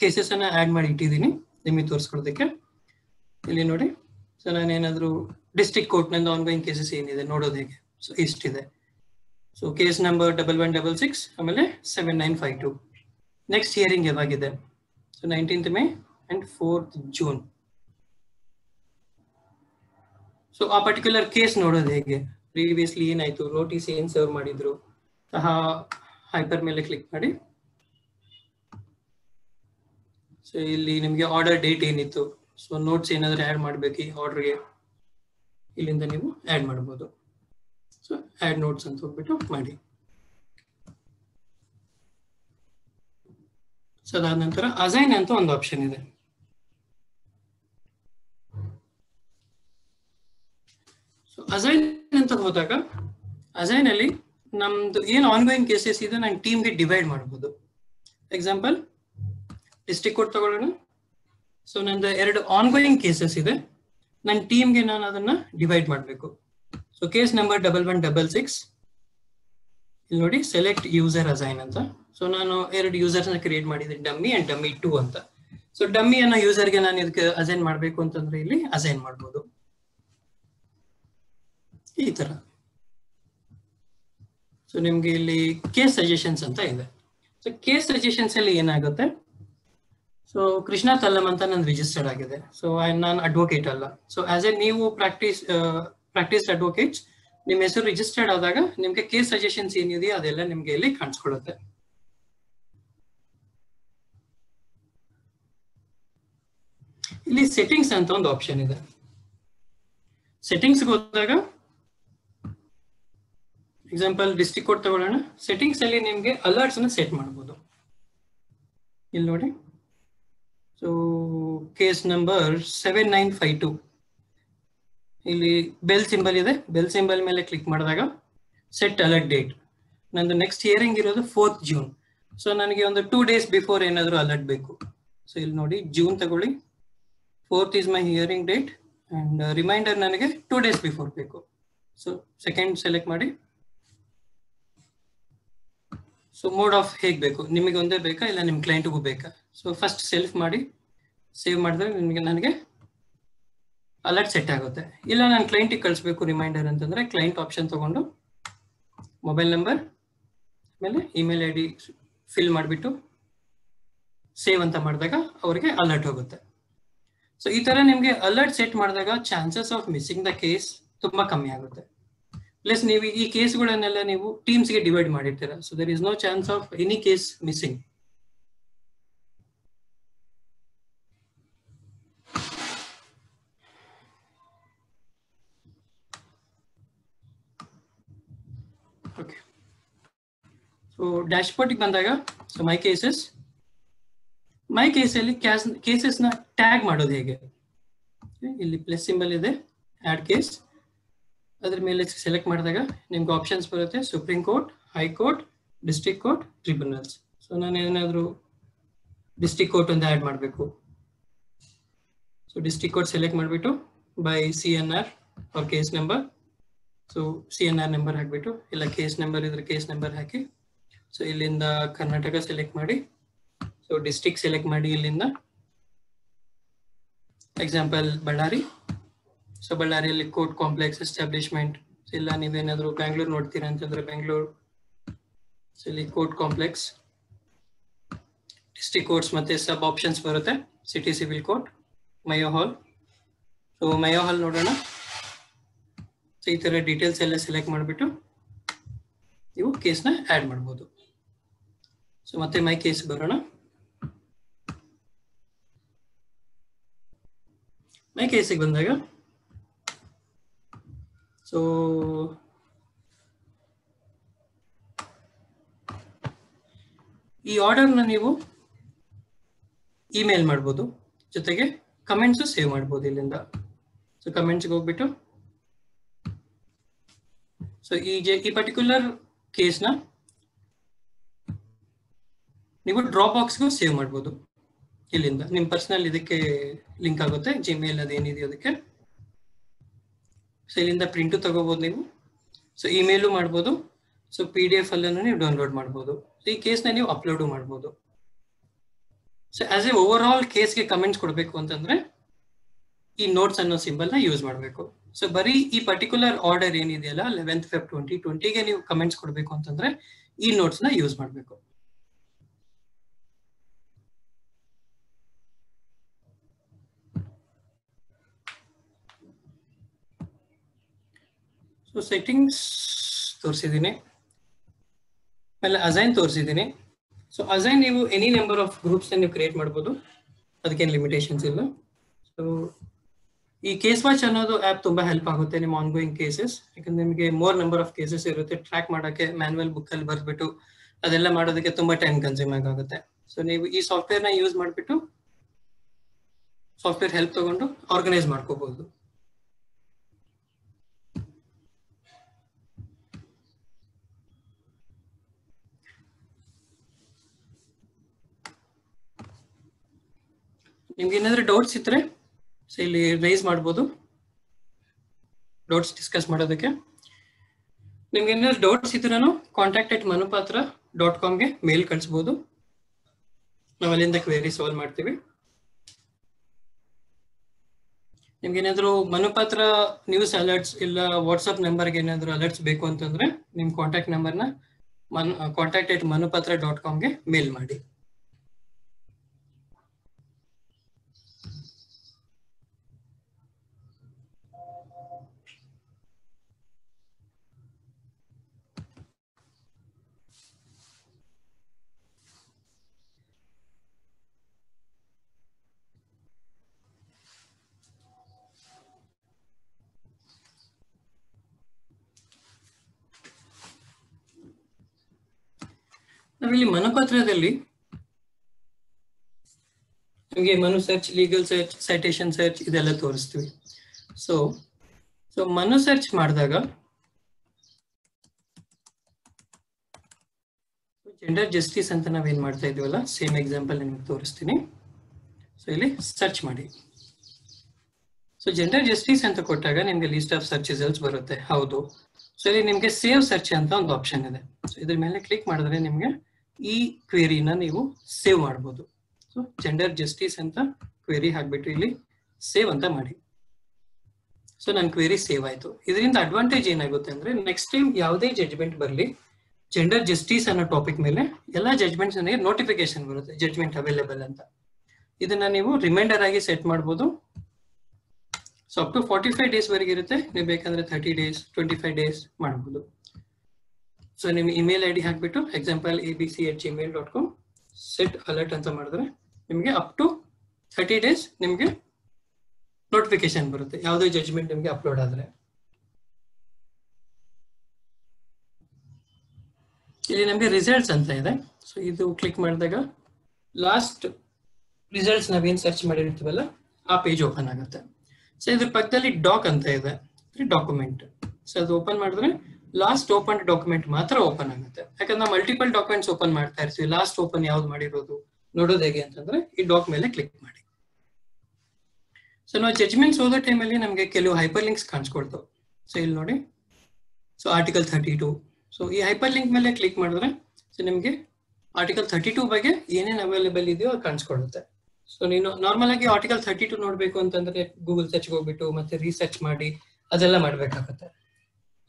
ಕೇಸಸ್ ಅನ್ನ ಆಡ್ ಮಾಡಿ ಇಟ್ಟಿದ್ದೀನಿ ನಿಮಗೆ ತೋರಿಸ್ಕೊಡೋದಕ್ಕೆ. ಇಲ್ಲಿ ನೋಡಿ. ಸೊ ನಾನೇನಾದ್ರೂ ಡಿಸ್ಟ್ರಿಕ್ಟ್ ಕೋರ್ಟ್ ನಂದು ಆನ್ಗೋಯಿಂಗ್ ಕೇಸಸ್ ಏನಿದೆ ನೋಡೋದು ಹೇಗೆ? So ಇಷ್ಟಿದೆ. So case number double one double six ಆಮೇಲೆ seven nine five two next hearing ಯಾವಾಗಿದೆ? So nineteenth May and fourth June so ಆ ಪರ್ಟಿಕ್ಯುಲರ್ ಕೇಸ್ ನೋಡೋದು ಹೇಗೆ? ಪ್ರೀವಿಯಸ್ಲಿ ಏನಾಯ್ತು? ನೋಟಿಸ್ ಏನ್ ಸರ್ವ್ ಮಾಡಿದ್ರು? ಸಹ ಹೈಪರ್ ಮೇಲೆ ಕ್ಲಿಕ್ ಮಾಡಿ. ಸೊ ಇಲ್ಲಿ ನಿಮಗೆ ಆರ್ಡರ್ ಡೇಟ್ ಏನಿತ್ತು? ಸೊ ನೋಟ್ಸ್ ಏನಾದರೂ ಆ್ಯಡ್ ಮಾಡಬೇಕು ಈ ಆರ್ಡರ್ಗೆ ಇಲ್ಲಿಂದ ನೀವು ಆ್ಯಡ್ ಮಾಡ್ಬೋದು. ಸೊ ಆ್ಯಡ್ ನೋಟ್ಸ್ ಅಂತ ಹೋಗ್ಬಿಟ್ಟು ಮಾಡಿ. ಸೊ ಅದಾದ ನಂತರ ಅಸೈನ್ ಅಂತ ಒಂದು ಆಪ್ಷನ್ ಇದೆ ಸೊ ಅಸೈನ್ ಅಂತ ಹೋದಾಗ ಅಸೈನ್ ಅಲ್ಲಿ ನಮ್ದು ಏನು ಆನ್ಗೋಯಿಂಗ್ ಕೇಸಸ್ ಇದೆ ನಾನು ಟೀಮ್ಗೆ ಡಿವೈಡ್ ಮಾಡ್ಬೋದು. ಎಕ್ಸಾಂಪಲ್ ಡಿಸ್ಟಿಕ್ ಕೋರ್ಟ್ ತಗೊಳ್ಳೋಣ. ಸೊ ನಂದು ಎರಡು ಆನ್ಗೋಯಿಂಗ್ ಕೇಸಸ್ ಇದೆ. ನನ್ನ ಟೀಮ್ಗೆ ನಾನು ಅದನ್ನ ಡಿವೈಡ್ ಮಾಡಬೇಕು. So case number double one double six ಇಲ್ಲಿ ನೋಡಿ ಸೆಲೆಕ್ಟ್ ಯೂಸರ್ ಅಸೈನ್ ಅಂತ. ಸೊ ನಾನು ಎರಡು ಯೂಸರ್ಸ್ನ ಕ್ರಿಯೇಟ್ ಮಾಡಿದ್ದೀನಿ ಡಮ್ಮಿ ಅಂಡ್ ಡಮ್ಮಿ ಟೂ ಅಂತ. ಸೊ ಡಮ್ಮಿ ಅನ್ನೋ ಯೂಸರ್ಗೆ ನಾನು ಇದಕ್ಕೆ ಅಸೈನ್ ಮಾಡಬೇಕು ಅಂತಂದ್ರೆ ಇಲ್ಲಿ ಅಸೈನ್ ಮಾಡ್ಬೋದು. ಈ ತರ. ಸೊ ನಿಮ್ಗೆ ಇಲ್ಲಿ ಕೇಸ್ ಸಜೆಷನ್ಸ್ ಅಂತ ಇದೆ. ಸೊ ಕೇಸ್ ಸಜೆಷನ್ಸ್ ಅಲ್ಲಿ ಏನಾಗುತ್ತೆ? ಸೊ ಕೃಷ್ಣ ತಲ್ಲಮ್ ಅಂತ ನಾನು ರಿಜಿಸ್ಟರ್ಡ್ ಆಗಿದೆ. ಸೊ ನಾನು ಅಡ್ವೊಕೇಟ್ ಅಲ್ಲ. ಸೊ ಆಸ್ ಎ ನೀವು ಪ್ರಾಕ್ಟೀಸ್ ಪ್ರಾಕ್ಟೀಸ್ ಅಡ್ವೊಕೇಟ್ಸ್ ನಿಮ್ಮ ಹೆಸರು ರಿಜಿಸ್ಟರ್ಡ್ ಆದಾಗ ನಿಮ್ಗೆ ಕೇಸ್ ಸಜೆಷನ್ಸ್ ಏನಿದೆಯೋ ಅದೆಲ್ಲ ನಿಮ್ಗೆ ಇಲ್ಲಿ ಕಾಣಿಸ್ಕೊಳ್ಳುತ್ತೆ. ಇಲ್ಲಿ ಸೆಟ್ಟಿಂಗ್ಸ್ ಅಂತ ಒಂದು ಆಪ್ಷನ್ ಇದೆ. ಸೆಟ್ಟಿಂಗ್ಸ್ ಹೋದಾಗ ಎಕ್ಸಾಂಪಲ್ ಡಿಸ್ಟಿಕ್ ಕೋಡ್ ತಗೊಳ್ಳೋಣ. ಸೆಟ್ಟಿಂಗ್ಸ್ ಅಲ್ಲಿ ನಿಮಗೆ ಅಲರ್ಟ್ಸ್ನ ಸೆಟ್ ಮಾಡಬಹುದು ಇಲ್ಲಿ ನೋಡಿ. So case number seven nine five two ಇಲ್ಲಿ ಬೆಲ್ ಸಿಂಬಲ್ ಇದೆ. ಬೆಲ್ ಸಿಂಬಲ್ ಮೇಲೆ ಕ್ಲಿಕ್ ಮಾಡಿದಾಗ ಸೆಟ್ ಅಲರ್ಟ್ ಡೇಟ್ ನಂದು ನೆಕ್ಸ್ಟ್ ಹಿಯರಿಂಗ್ ಇರೋದು ಫೋರ್ತ್ ಜೂನ್ ಸೊ ನನಗೆ ಒಂದು ಟೂ ಡೇಸ್ ಬಿಫೋರ್ ಏನಾದರೂ ಅಲರ್ಟ್ ಬೇಕು. ಸೊ ಇಲ್ಲಿ ನೋಡಿ ಜೂನ್ ತಗೊಳ್ಳಿ. Fourth is my hearing date and reminder ನನಗೆ ಟೂ ಡೇಸ್ ಬಿಫೋರ್ ಬೇಕು. ಸೊ ಸೆಕೆಂಡ್ ಸೆಲೆಕ್ಟ್ ಮಾಡಿ. ಸೊ ಮೋಡ್ ಆಫ್ ಹೇಗೆ ಬೇಕು? ನಿಮಗೆ ಒಂದೇ ಬೇಕಾ ಇಲ್ಲ ನಿಮ್ಮ ಕ್ಲೈಂಟ್ಗೂ ಬೇಕಾ? ಸೊ ಫಸ್ಟ್ ಸೆಲ್ಫ್ ಮಾಡಿ ಸೇವ್ ಮಾಡಿದ್ರೆ ನಿಮಗೆ ನನಗೆ ಅಲರ್ಟ್ ಸೆಟ್ ಆಗುತ್ತೆ. ಇಲ್ಲ, ನಾನು ಕ್ಲೈಂಟಿಗೆ ಕಳಿಸ್ಬೇಕು ರಿಮೈಂಡರ್ ಅಂತಂದ್ರೆ ಕ್ಲೈಂಟ್ ಆಪ್ಷನ್ ತಗೊಂಡು ಮೊಬೈಲ್ ನಂಬರ್ ಆಮೇಲೆ ಇಮೇಲ್ ಐ ಡಿ ಫಿಲ್ ಮಾಡಿಬಿಟ್ಟು ಸೇವ್ ಅಂತ ಮಾಡಿದಾಗ ಅವರಿಗೆ ಅಲರ್ಟ್ ಹೋಗುತ್ತೆ. ಸೊ ಈ ತರ ನಿಮಗೆ ಅಲರ್ಟ್ ಸೆಟ್ ಮಾಡಿದಾಗ chances of missing the case ತುಂಬಾ ಕಮ್ಮಿ ಆಗುತ್ತೆ. ಪ್ಲಸ್ ನೀವು ಈ ಕೇಸ್ಗಳನ್ನೆಲ್ಲ ನೀವು ಟೀಮ್ಸ್ಗೆ divide ಮಾಡಿರ್ತೀರ. So there is no chance of any case missing okay so ಡ್ಯಾಶ್ಬೋರ್ಡ್ಗೆ ಬಂದಾಗ ಸೊ ಮೈ ಕೇಸಸ್ ಮೈ ಕೇಸಲ್ಲಿ ಕೇಸಸ್ನ ಟ್ಯಾಗ್ ಮಾಡೋದು ಹೇಗೆ? ಇಲ್ಲಿ ಪ್ಲಸ್ ಸಿಂಬಲ್ ಇದೆ ಆಡ್ ಕೇಸ್ ಅದ್ರ ಮೇಲೆ ಸೆಲೆಕ್ಟ್ ಮಾಡಿದಾಗ ನಿಮ್ಗೆ ಆಪ್ಷನ್ಸ್ ಬರುತ್ತೆ. Supreme court high court district court tribunals so ನಾನು ಏನಾದರೂ ಡಿಸ್ಟಿಕ್ ಕೋರ್ಟ್ ಒಂದು ಆ್ಯಡ್ ಮಾಡಬೇಕು. ಸೊ ಡಿಸ್ಟಿಕ್ ಕೋರ್ಟ್ ಸೆಲೆಕ್ಟ್ ಮಾಡಿಬಿಟ್ಟು ಬೈ ಸಿ ಎನ್ ಆರ್ ಅವ್ರ case number so C N R number ಹಾಕಿಬಿಟ್ಟು, ಇಲ್ಲ ಕೇಸ್ ನಂಬರ್ ಇದ್ರೆ ಕೇಸ್ ನಂಬರ್ ಹಾಕಿ. ಸೊ ಇಲ್ಲಿಂದ ಕರ್ನಾಟಕ ಸೆಲೆಕ್ಟ್ ಮಾಡಿ. ಸೊ ಡಿಸ್ಟ್ರಿಕ್ಟ್ ಸೆಲೆಕ್ಟ್ ಮಾಡಿ ಇಲ್ಲಿಂದ. ಎಕ್ಸಾಂಪಲ್ ಬಳ್ಳಾರಿ ಸೊ ಬಳ್ಳಾರಿಯಲ್ಲಿ ಕೋರ್ಟ್ ಕಾಂಪ್ಲೆಕ್ಸ್ ಎಸ್ಟಾಬ್ಲಿಷ್ಮೆಂಟ್ ಇಲ್ಲ, ನೀವೇನಾದರೂ ಬ್ಯಾಂಗ್ಳೂರ್ ನೋಡ್ತೀರಾ ಅಂತಂದ್ರೆ ಬೆಂಗಳೂರು ಸೊ ಇಲ್ಲಿ ಕೋರ್ಟ್ ಕಾಂಪ್ಲೆಕ್ಸ್ ಡಿಸ್ಟ್ರಿಕ್ಟ್ ಕೋರ್ಟ್ಸ್ ಮತ್ತೆ ಸಬ್ ಆಪ್ಷನ್ಸ್ ಬರುತ್ತೆ. City civil court Mayo Hall so Mayo Hall ನೋಡೋಣ. ಸೊ ಈ ತರ ಡೀಟೇಲ್ಸ್ ಎಲ್ಲ ಸೆಲೆಕ್ಟ್ ಮಾಡಿಬಿಟ್ಟು ನೀವು ಕೇಸ್ನ ಆ್ಯಡ್ ಮಾಡ್ಬೋದು. ಸೊ ಮತ್ತೆ ಮೈ ಕೇಸ್ ಬರೋಣ. ಮೈ ಕೇಸಿಗೆ ಬಂದಾಗ ಸೊ ಈ ಆರ್ಡರ್ನ ನೀವು ಇಮೇಲ್ ಮಾಡ್ಬೋದು. ಜೊತೆಗೆ ಕಮೆಂಟ್ಸು ಸೇವ್ ಮಾಡ್ಬೋದು ಇಲ್ಲಿಂದ. ಸೊ ಕಮೆಂಟ್ಸ್ಗೆ ಹೋಗ್ಬಿಟ್ಟು. ಸೊ ಈ ಜೆ, ಈ ಪರ್ಟಿಕ್ಯುಲರ್ ಕೇಸ್ನ ನೀವು ಡ್ರಾಪ್ ಬಾಕ್ಸ್ಗೂ ಸೇವ್ ಮಾಡ್ಬೋದು. ಇಲ್ಲಿಂದ. ನಿಮ್ಮ ಪರ್ಸನಲ್ ಇದಕ್ಕೆ ಲಿಂಕ್ ಆಗುತ್ತೆ. ಜಿಮೇಲ್ ಅದೇನಿದೆಯೋ ಅದಕ್ಕೆ. ಸೊ ಇಲ್ಲಿಂದ ಪ್ರಿಂಟು ತಗೋಬಹುದು ನೀವು. ಸೊ ಇಮೇಲು ಮಾಡ್ಬೋದು. ಸೊ ಪಿ ಡಿ ಎಫ್ ಅಲ್ಲೂ ನೀವು ಡೌನ್ಲೋಡ್ ಮಾಡ್ಬೋದು. ಈ ಕೇಸ್ನ ನೀವು ಅಪ್ಲೋಡು ಮಾಡ್ಬೋದು. So as a over all ಕೇಸ್ಗೆ ಕಮೆಂಟ್ಸ್ ಕೊಡಬೇಕು ಅಂತಂದ್ರೆ, ಈ ನೋಟ್ಸ್ ಅನ್ನೋ ಸಿಂಬಲ್ನ ಯೂಸ್ ಮಾಡಬೇಕು. ಸೊ ಬರೀ ಈ ಪರ್ಟಿಕ್ಯುಲರ್ ಆರ್ಡರ್ ಏನಿದೆಯಲ್ಲ ಲೆವೆಂತ್ ಫೆಬ್ ಟ್ವೆಂಟಿ ಟ್ವೆಂಟಿಗೆ ನೀವು ಕಮೆಂಟ್ಸ್ ಕೊಡಬೇಕು ಅಂತಂದ್ರೆ, ಈ ನೋಟ್ಸ್ನ ಯೂಸ್ ಮಾಡಬೇಕು. ಸೊ ಸೆಟ್ಟಿಂಗ್ಸ್ ತೋರಿಸಿದ್ದೀನಿ. ಆಮೇಲೆ ಅಸೈನ್ ತೋರಿಸಿದ್ದೀನಿ. ಸೊ ಅಸೈನ್ ನೀವು ಎನಿ ನಂಬರ್ ಆಫ್ ಗ್ರೂಪ್ಸ್ ನೀವು ಕ್ರಿಯೇಟ್ ಮಾಡ್ಬೋದು. ಅದಕ್ಕೇನು ಲಿಮಿಟೇಷನ್ಸ್ ಇಲ್ಲ. ಸೊ ಈ ಕೇಸ್ ವಾಚ್ ಅನ್ನೋದು ಆ್ಯಪ್ ತುಂಬಾ ಹೆಲ್ಪ್ ಆಗುತ್ತೆ ನಿಮ್ಮ ಆನ್ಗೋಯಿಂಗ್ ಕೇಸಸ್ ಯಾಕಂದ್ರೆ ನಿಮಗೆ ಮೋರ್ ನಂಬರ್ ಆಫ್ ಕೇಸಸ್ ಇರುತ್ತೆ. ಟ್ರ್ಯಾಕ್ ಮಾಡೋಕ್ಕೆ ಮ್ಯಾನ್ಯಲ್ ಬುಕ್ಕಲ್ಲಿ ಬರೆದ್ಬಿಟ್ಟು ಅದೆಲ್ಲ ಮಾಡೋದಕ್ಕೆ ತುಂಬಾ ಟೈಮ್ ಕನ್ಸ್ಯೂಮ್ ಆಗುತ್ತೆ. ಸೊ ನೀವು ಈ ಸಾಫ್ಟ್ವೇರ್ನ ಯೂಸ್ ಮಾಡಿಬಿಟ್ಟು ಸಾಫ್ಟ್ವೇರ್ ಹೆಲ್ಪ್ ತಗೊಂಡು ಆರ್ಗನೈಸ್ ಮಾಡ್ಕೋಬಹುದು ನಿಮ್ಗೆ ಏನಾದ್ರೂ ಡೌಟ್ಸ್ ಇದ್ರೆ ಸೊ ಇಲ್ಲಿ ರೈಸ್ ಮಾಡ್ಬೋದು. ಡೌಟ್ಸ್ ಡಿಸ್ಕಸ್ ಮಾಡೋದಕ್ಕೆ. ನಿಮ್ಗೆ ಏನಾದ್ರು ಡೌಟ್ಸ್ ಇದ್ರೂ ಕಾಂಟ್ಯಾಕ್ಟ್ ಅಟ್ ಮನುಪಾತ್ರ ಡಾಟ್ ಕಾಮ್ಗೆ ಮೇಲ್ ಕಳಿಸ್ಬೋದು. ನಾವು ಅಲ್ಲಿಂದ ಕ್ವೇರಿ ಸಾಲ್ವ್ ಮಾಡ್ತೀವಿ. ನಿಮ್ಗೆ ಏನಾದ್ರು ಮನುಪಾತ್ರ ನ್ಯೂಸ್ ಅಲರ್ಟ್ಸ್ ಇಲ್ಲ ವಾಟ್ಸಪ್ ನಂಬರ್ಗೆ ಏನಾದ್ರು ಅಲರ್ಟ್ಸ್ ಬೇಕು ಅಂತಂದ್ರೆ ನಿಮ್ ಕಾಂಟ್ಯಾಕ್ಟ್ ನಂಬರ್ನ ಮನ್ ಕಾಂಟ್ಯಾಕ್ಟ್ ಅಟ್ ಮನುಪಾತ್ರ ಡಾಟ್ ಕಾಮ್ಗೆ ಮೇಲ್ ಮಾಡಿ. ನಾವಿಲ್ಲಿ ಮನಪತ್ರದಲ್ಲಿ ನಮಗೆ Manu search legal search citation search ಇದೆಲ್ಲ ತೋರಿಸ್ತೀವಿ. ಸೊ ಸೊ ಮನು ಸರ್ಚ್ ಮಾಡಿದಾಗ ಜೆಂಡರ್ ಜಸ್ಟಿಸ್ ಅಂತ ನಾವೇನ್ ಮಾಡ್ತಾ ಇದೀವಲ್ಲ ಸೇಮ್ ಎಕ್ಸಾಂಪಲ್ ನಿಮ್ಗೆ ತೋರಿಸ್ತೀನಿ. ಸೊ ಇಲ್ಲಿ ಸರ್ಚ್ ಮಾಡಿ. ಸೊ ಜೆಂಡರ್ ಜಸ್ಟಿಸ್ ಅಂತ ಕೊಟ್ಟಾಗ ನಿಮ್ಗೆ ಲಿಸ್ಟ್ ಆಫ್ ಸರ್ಚ್ ರಿಸಲ್ಟ್ಸ್ ಬರುತ್ತೆ. ಹೌದು. ಸೊ ಇಲ್ಲಿ ನಿಮ್ಗೆ ಸೇವ್ ಸರ್ಚ್ ಅಂತ ಒಂದು ಆಪ್ಷನ್ ಇದೆ. ಸೊ ಇದ್ರ ಮೇಲೆ ಕ್ಲಿಕ್ ಮಾಡಿದ್ರೆ ನಿಮ್ಗೆ ಈ ಕ್ವೇರಿನ ನೀವು ಸೇವ್ ಮಾಡ್ಬೋದು. ಸೊ ಜೆಂಡರ್ ಜಸ್ಟಿಸ್ ಅಂತ ಕ್ವೇರಿ ಹಾಕ್ಬಿಟ್ಟು ಇಲ್ಲಿ ಸೇವ್ ಅಂತ ಮಾಡಿ. ಸೊ ನನ್ನ ಕ್ವೇರಿ ಸೇವ್ ಆಯ್ತು. ಇದರಿಂದ ಅಡ್ವಾಂಟೇಜ್ ಏನಾಗುತ್ತೆ ಅಂದ್ರೆ ನೆಕ್ಸ್ಟ್ ಟೈಮ್ ಯಾವುದೇ ಜಜ್ಮೆಂಟ್ ಬರಲಿ ಜೆಂಡರ್ ಜಸ್ಟಿಸ್ ಅನ್ನೋ ಟಾಪಿಕ್ ಮೇಲೆ ಎಲ್ಲ ಜಡ್ಜ್ಮೆಂಟ್ಸ್ ನನಗೆ ನೋಟಿಫಿಕೇಶನ್ ಬರುತ್ತೆ ಜಡ್ಜ್ಮೆಂಟ್ ಅವೈಲೇಬಲ್ ಅಂತ. ಇದನ್ನ ನೀವು ರಿಮೈಂಡರ್ ಆಗಿ ಸೆಟ್ ಮಾಡಬಹುದು so up to forty five days ವರೆಗೆ ಇರುತ್ತೆ. ನೀವು ಬೇಕಂದ್ರೆ thirty days twenty five days ಮಾಡ್ಬೋದು. ಸೊ ನಿಮ್ಮ ಇಮೇಲ್ ಐ ಡಿ ಹಾಕ್ಬಿಟ್ಟು example A B C at Gmail dot com set alert ಅಂತ ಮಾಡಿದ್ರೆ ನಿಮಗೆ ಅಪ್ ಟು ಥರ್ಟಿ ಡೇಸ್ ನಿಮಗೆ ನೋಟಿಫಿಕೇಶನ್ ಬರುತ್ತೆ. ಯಾವುದೇ ಜಜ್ಮೆಂಟ್ ನಿಮಗೆ ಅಪ್ಲೋಡ್ ಆದರೆ. ಇಲ್ಲಿ ನಮಗೆ ರಿಸಲ್ಟ್ಸ್ ಅಂತ ಇದೆ. ಸೊ ಇದು ಕ್ಲಿಕ್ ಮಾಡಿದಾಗ ಲಾಸ್ಟ್ ರಿಸಲ್ಟ್ಸ್ ನಾವೇನು ಸರ್ಚ್ ಮಾಡಿರ್ತೀವಲ್ಲ, ಆ ಪೇಜ್ ಓಪನ್ ಆಗುತ್ತೆ. ಸೊ ಇದ್ರ ಪಕ್ಕದಲ್ಲಿ ಡಾಕ್ ಅಂತ ಇದೆ. ಡಾಕ್ಯುಮೆಂಟ್ ಸೊ ಅದು ಓಪನ್ ಮಾಡಿದ್ರೆ ಲಾಸ್ಟ್ ಓಪನ್ ಡಾಕ್ಯುಮೆಂಟ್ ಮಾತ್ರ ಓಪನ್ ಆಗುತ್ತೆ. ಯಾಕಂದ್ರೆ ನಾವು ಮಲ್ಟಿಪಲ್ ಡಾಕ್ಯುಮೆಂಟ್ಸ್ ಓಪನ್ ಮಾಡ್ತಾ ಇರ್ತೀವಿ. ಲಾಸ್ಟ್ ಓಪನ್ ಯಾವ್ದು ಮಾಡಿರೋದು, ನೋಡೋದು ಹೇಗೆ ಅಂತಂದ್ರೆ ಈ ಡಾಕ್ ಮೇಲೆ ಕ್ಲಿಕ್ ಮಾಡಿ. ಸೊ ನಾವು ಜಜ್ಮೆಂಟ್ಸ್ ಓದೋ ಟೈಮಲ್ಲಿ ನಮಗೆ ಕೆಲವು ಹೈಪರ್ ಲಿಂಕ್ಸ್ ಕಾಣಿಸ್ಕೊಳ್ತಾವೆ ಸೊ ಇಲ್ಲಿ ನೋಡಿ. So article thirty two so ಈ ಹೈಪರ್ ಲಿಂಕ್ ಮೇಲೆ ಕ್ಲಿಕ್ ಮಾಡಿದ್ರೆ ಸೊ ನಿಮಗೆ ಆರ್ಟಿಕಲ್ ಥರ್ಟಿ ಟೂ ಬಗ್ಗೆ ಏನೇನು ಅವೈಲೇಬಲ್ ಇದೆಯೋ ಅದು ಕಾಣಿಸ್ಕೊಡುತ್ತೆ. ಸೊ ನೀನು ನಾರ್ಮಲ್ ಆಗಿ ಆರ್ಟಿಕಲ್ ಥರ್ಟಿ ಟು ನೋಡಬೇಕು ಅಂತಂದ್ರೆ ಗೂಗಲ್ ಸರ್ಚ್ಗೆ ಹೋಗ್ಬಿಟ್ಟು ಮತ್ತೆ ರಿಸರ್ಚ್ ಮಾಡಿ ಅದೆಲ್ಲ ಮಾಡ್ಬೇಕಾಗತ್ತೆ.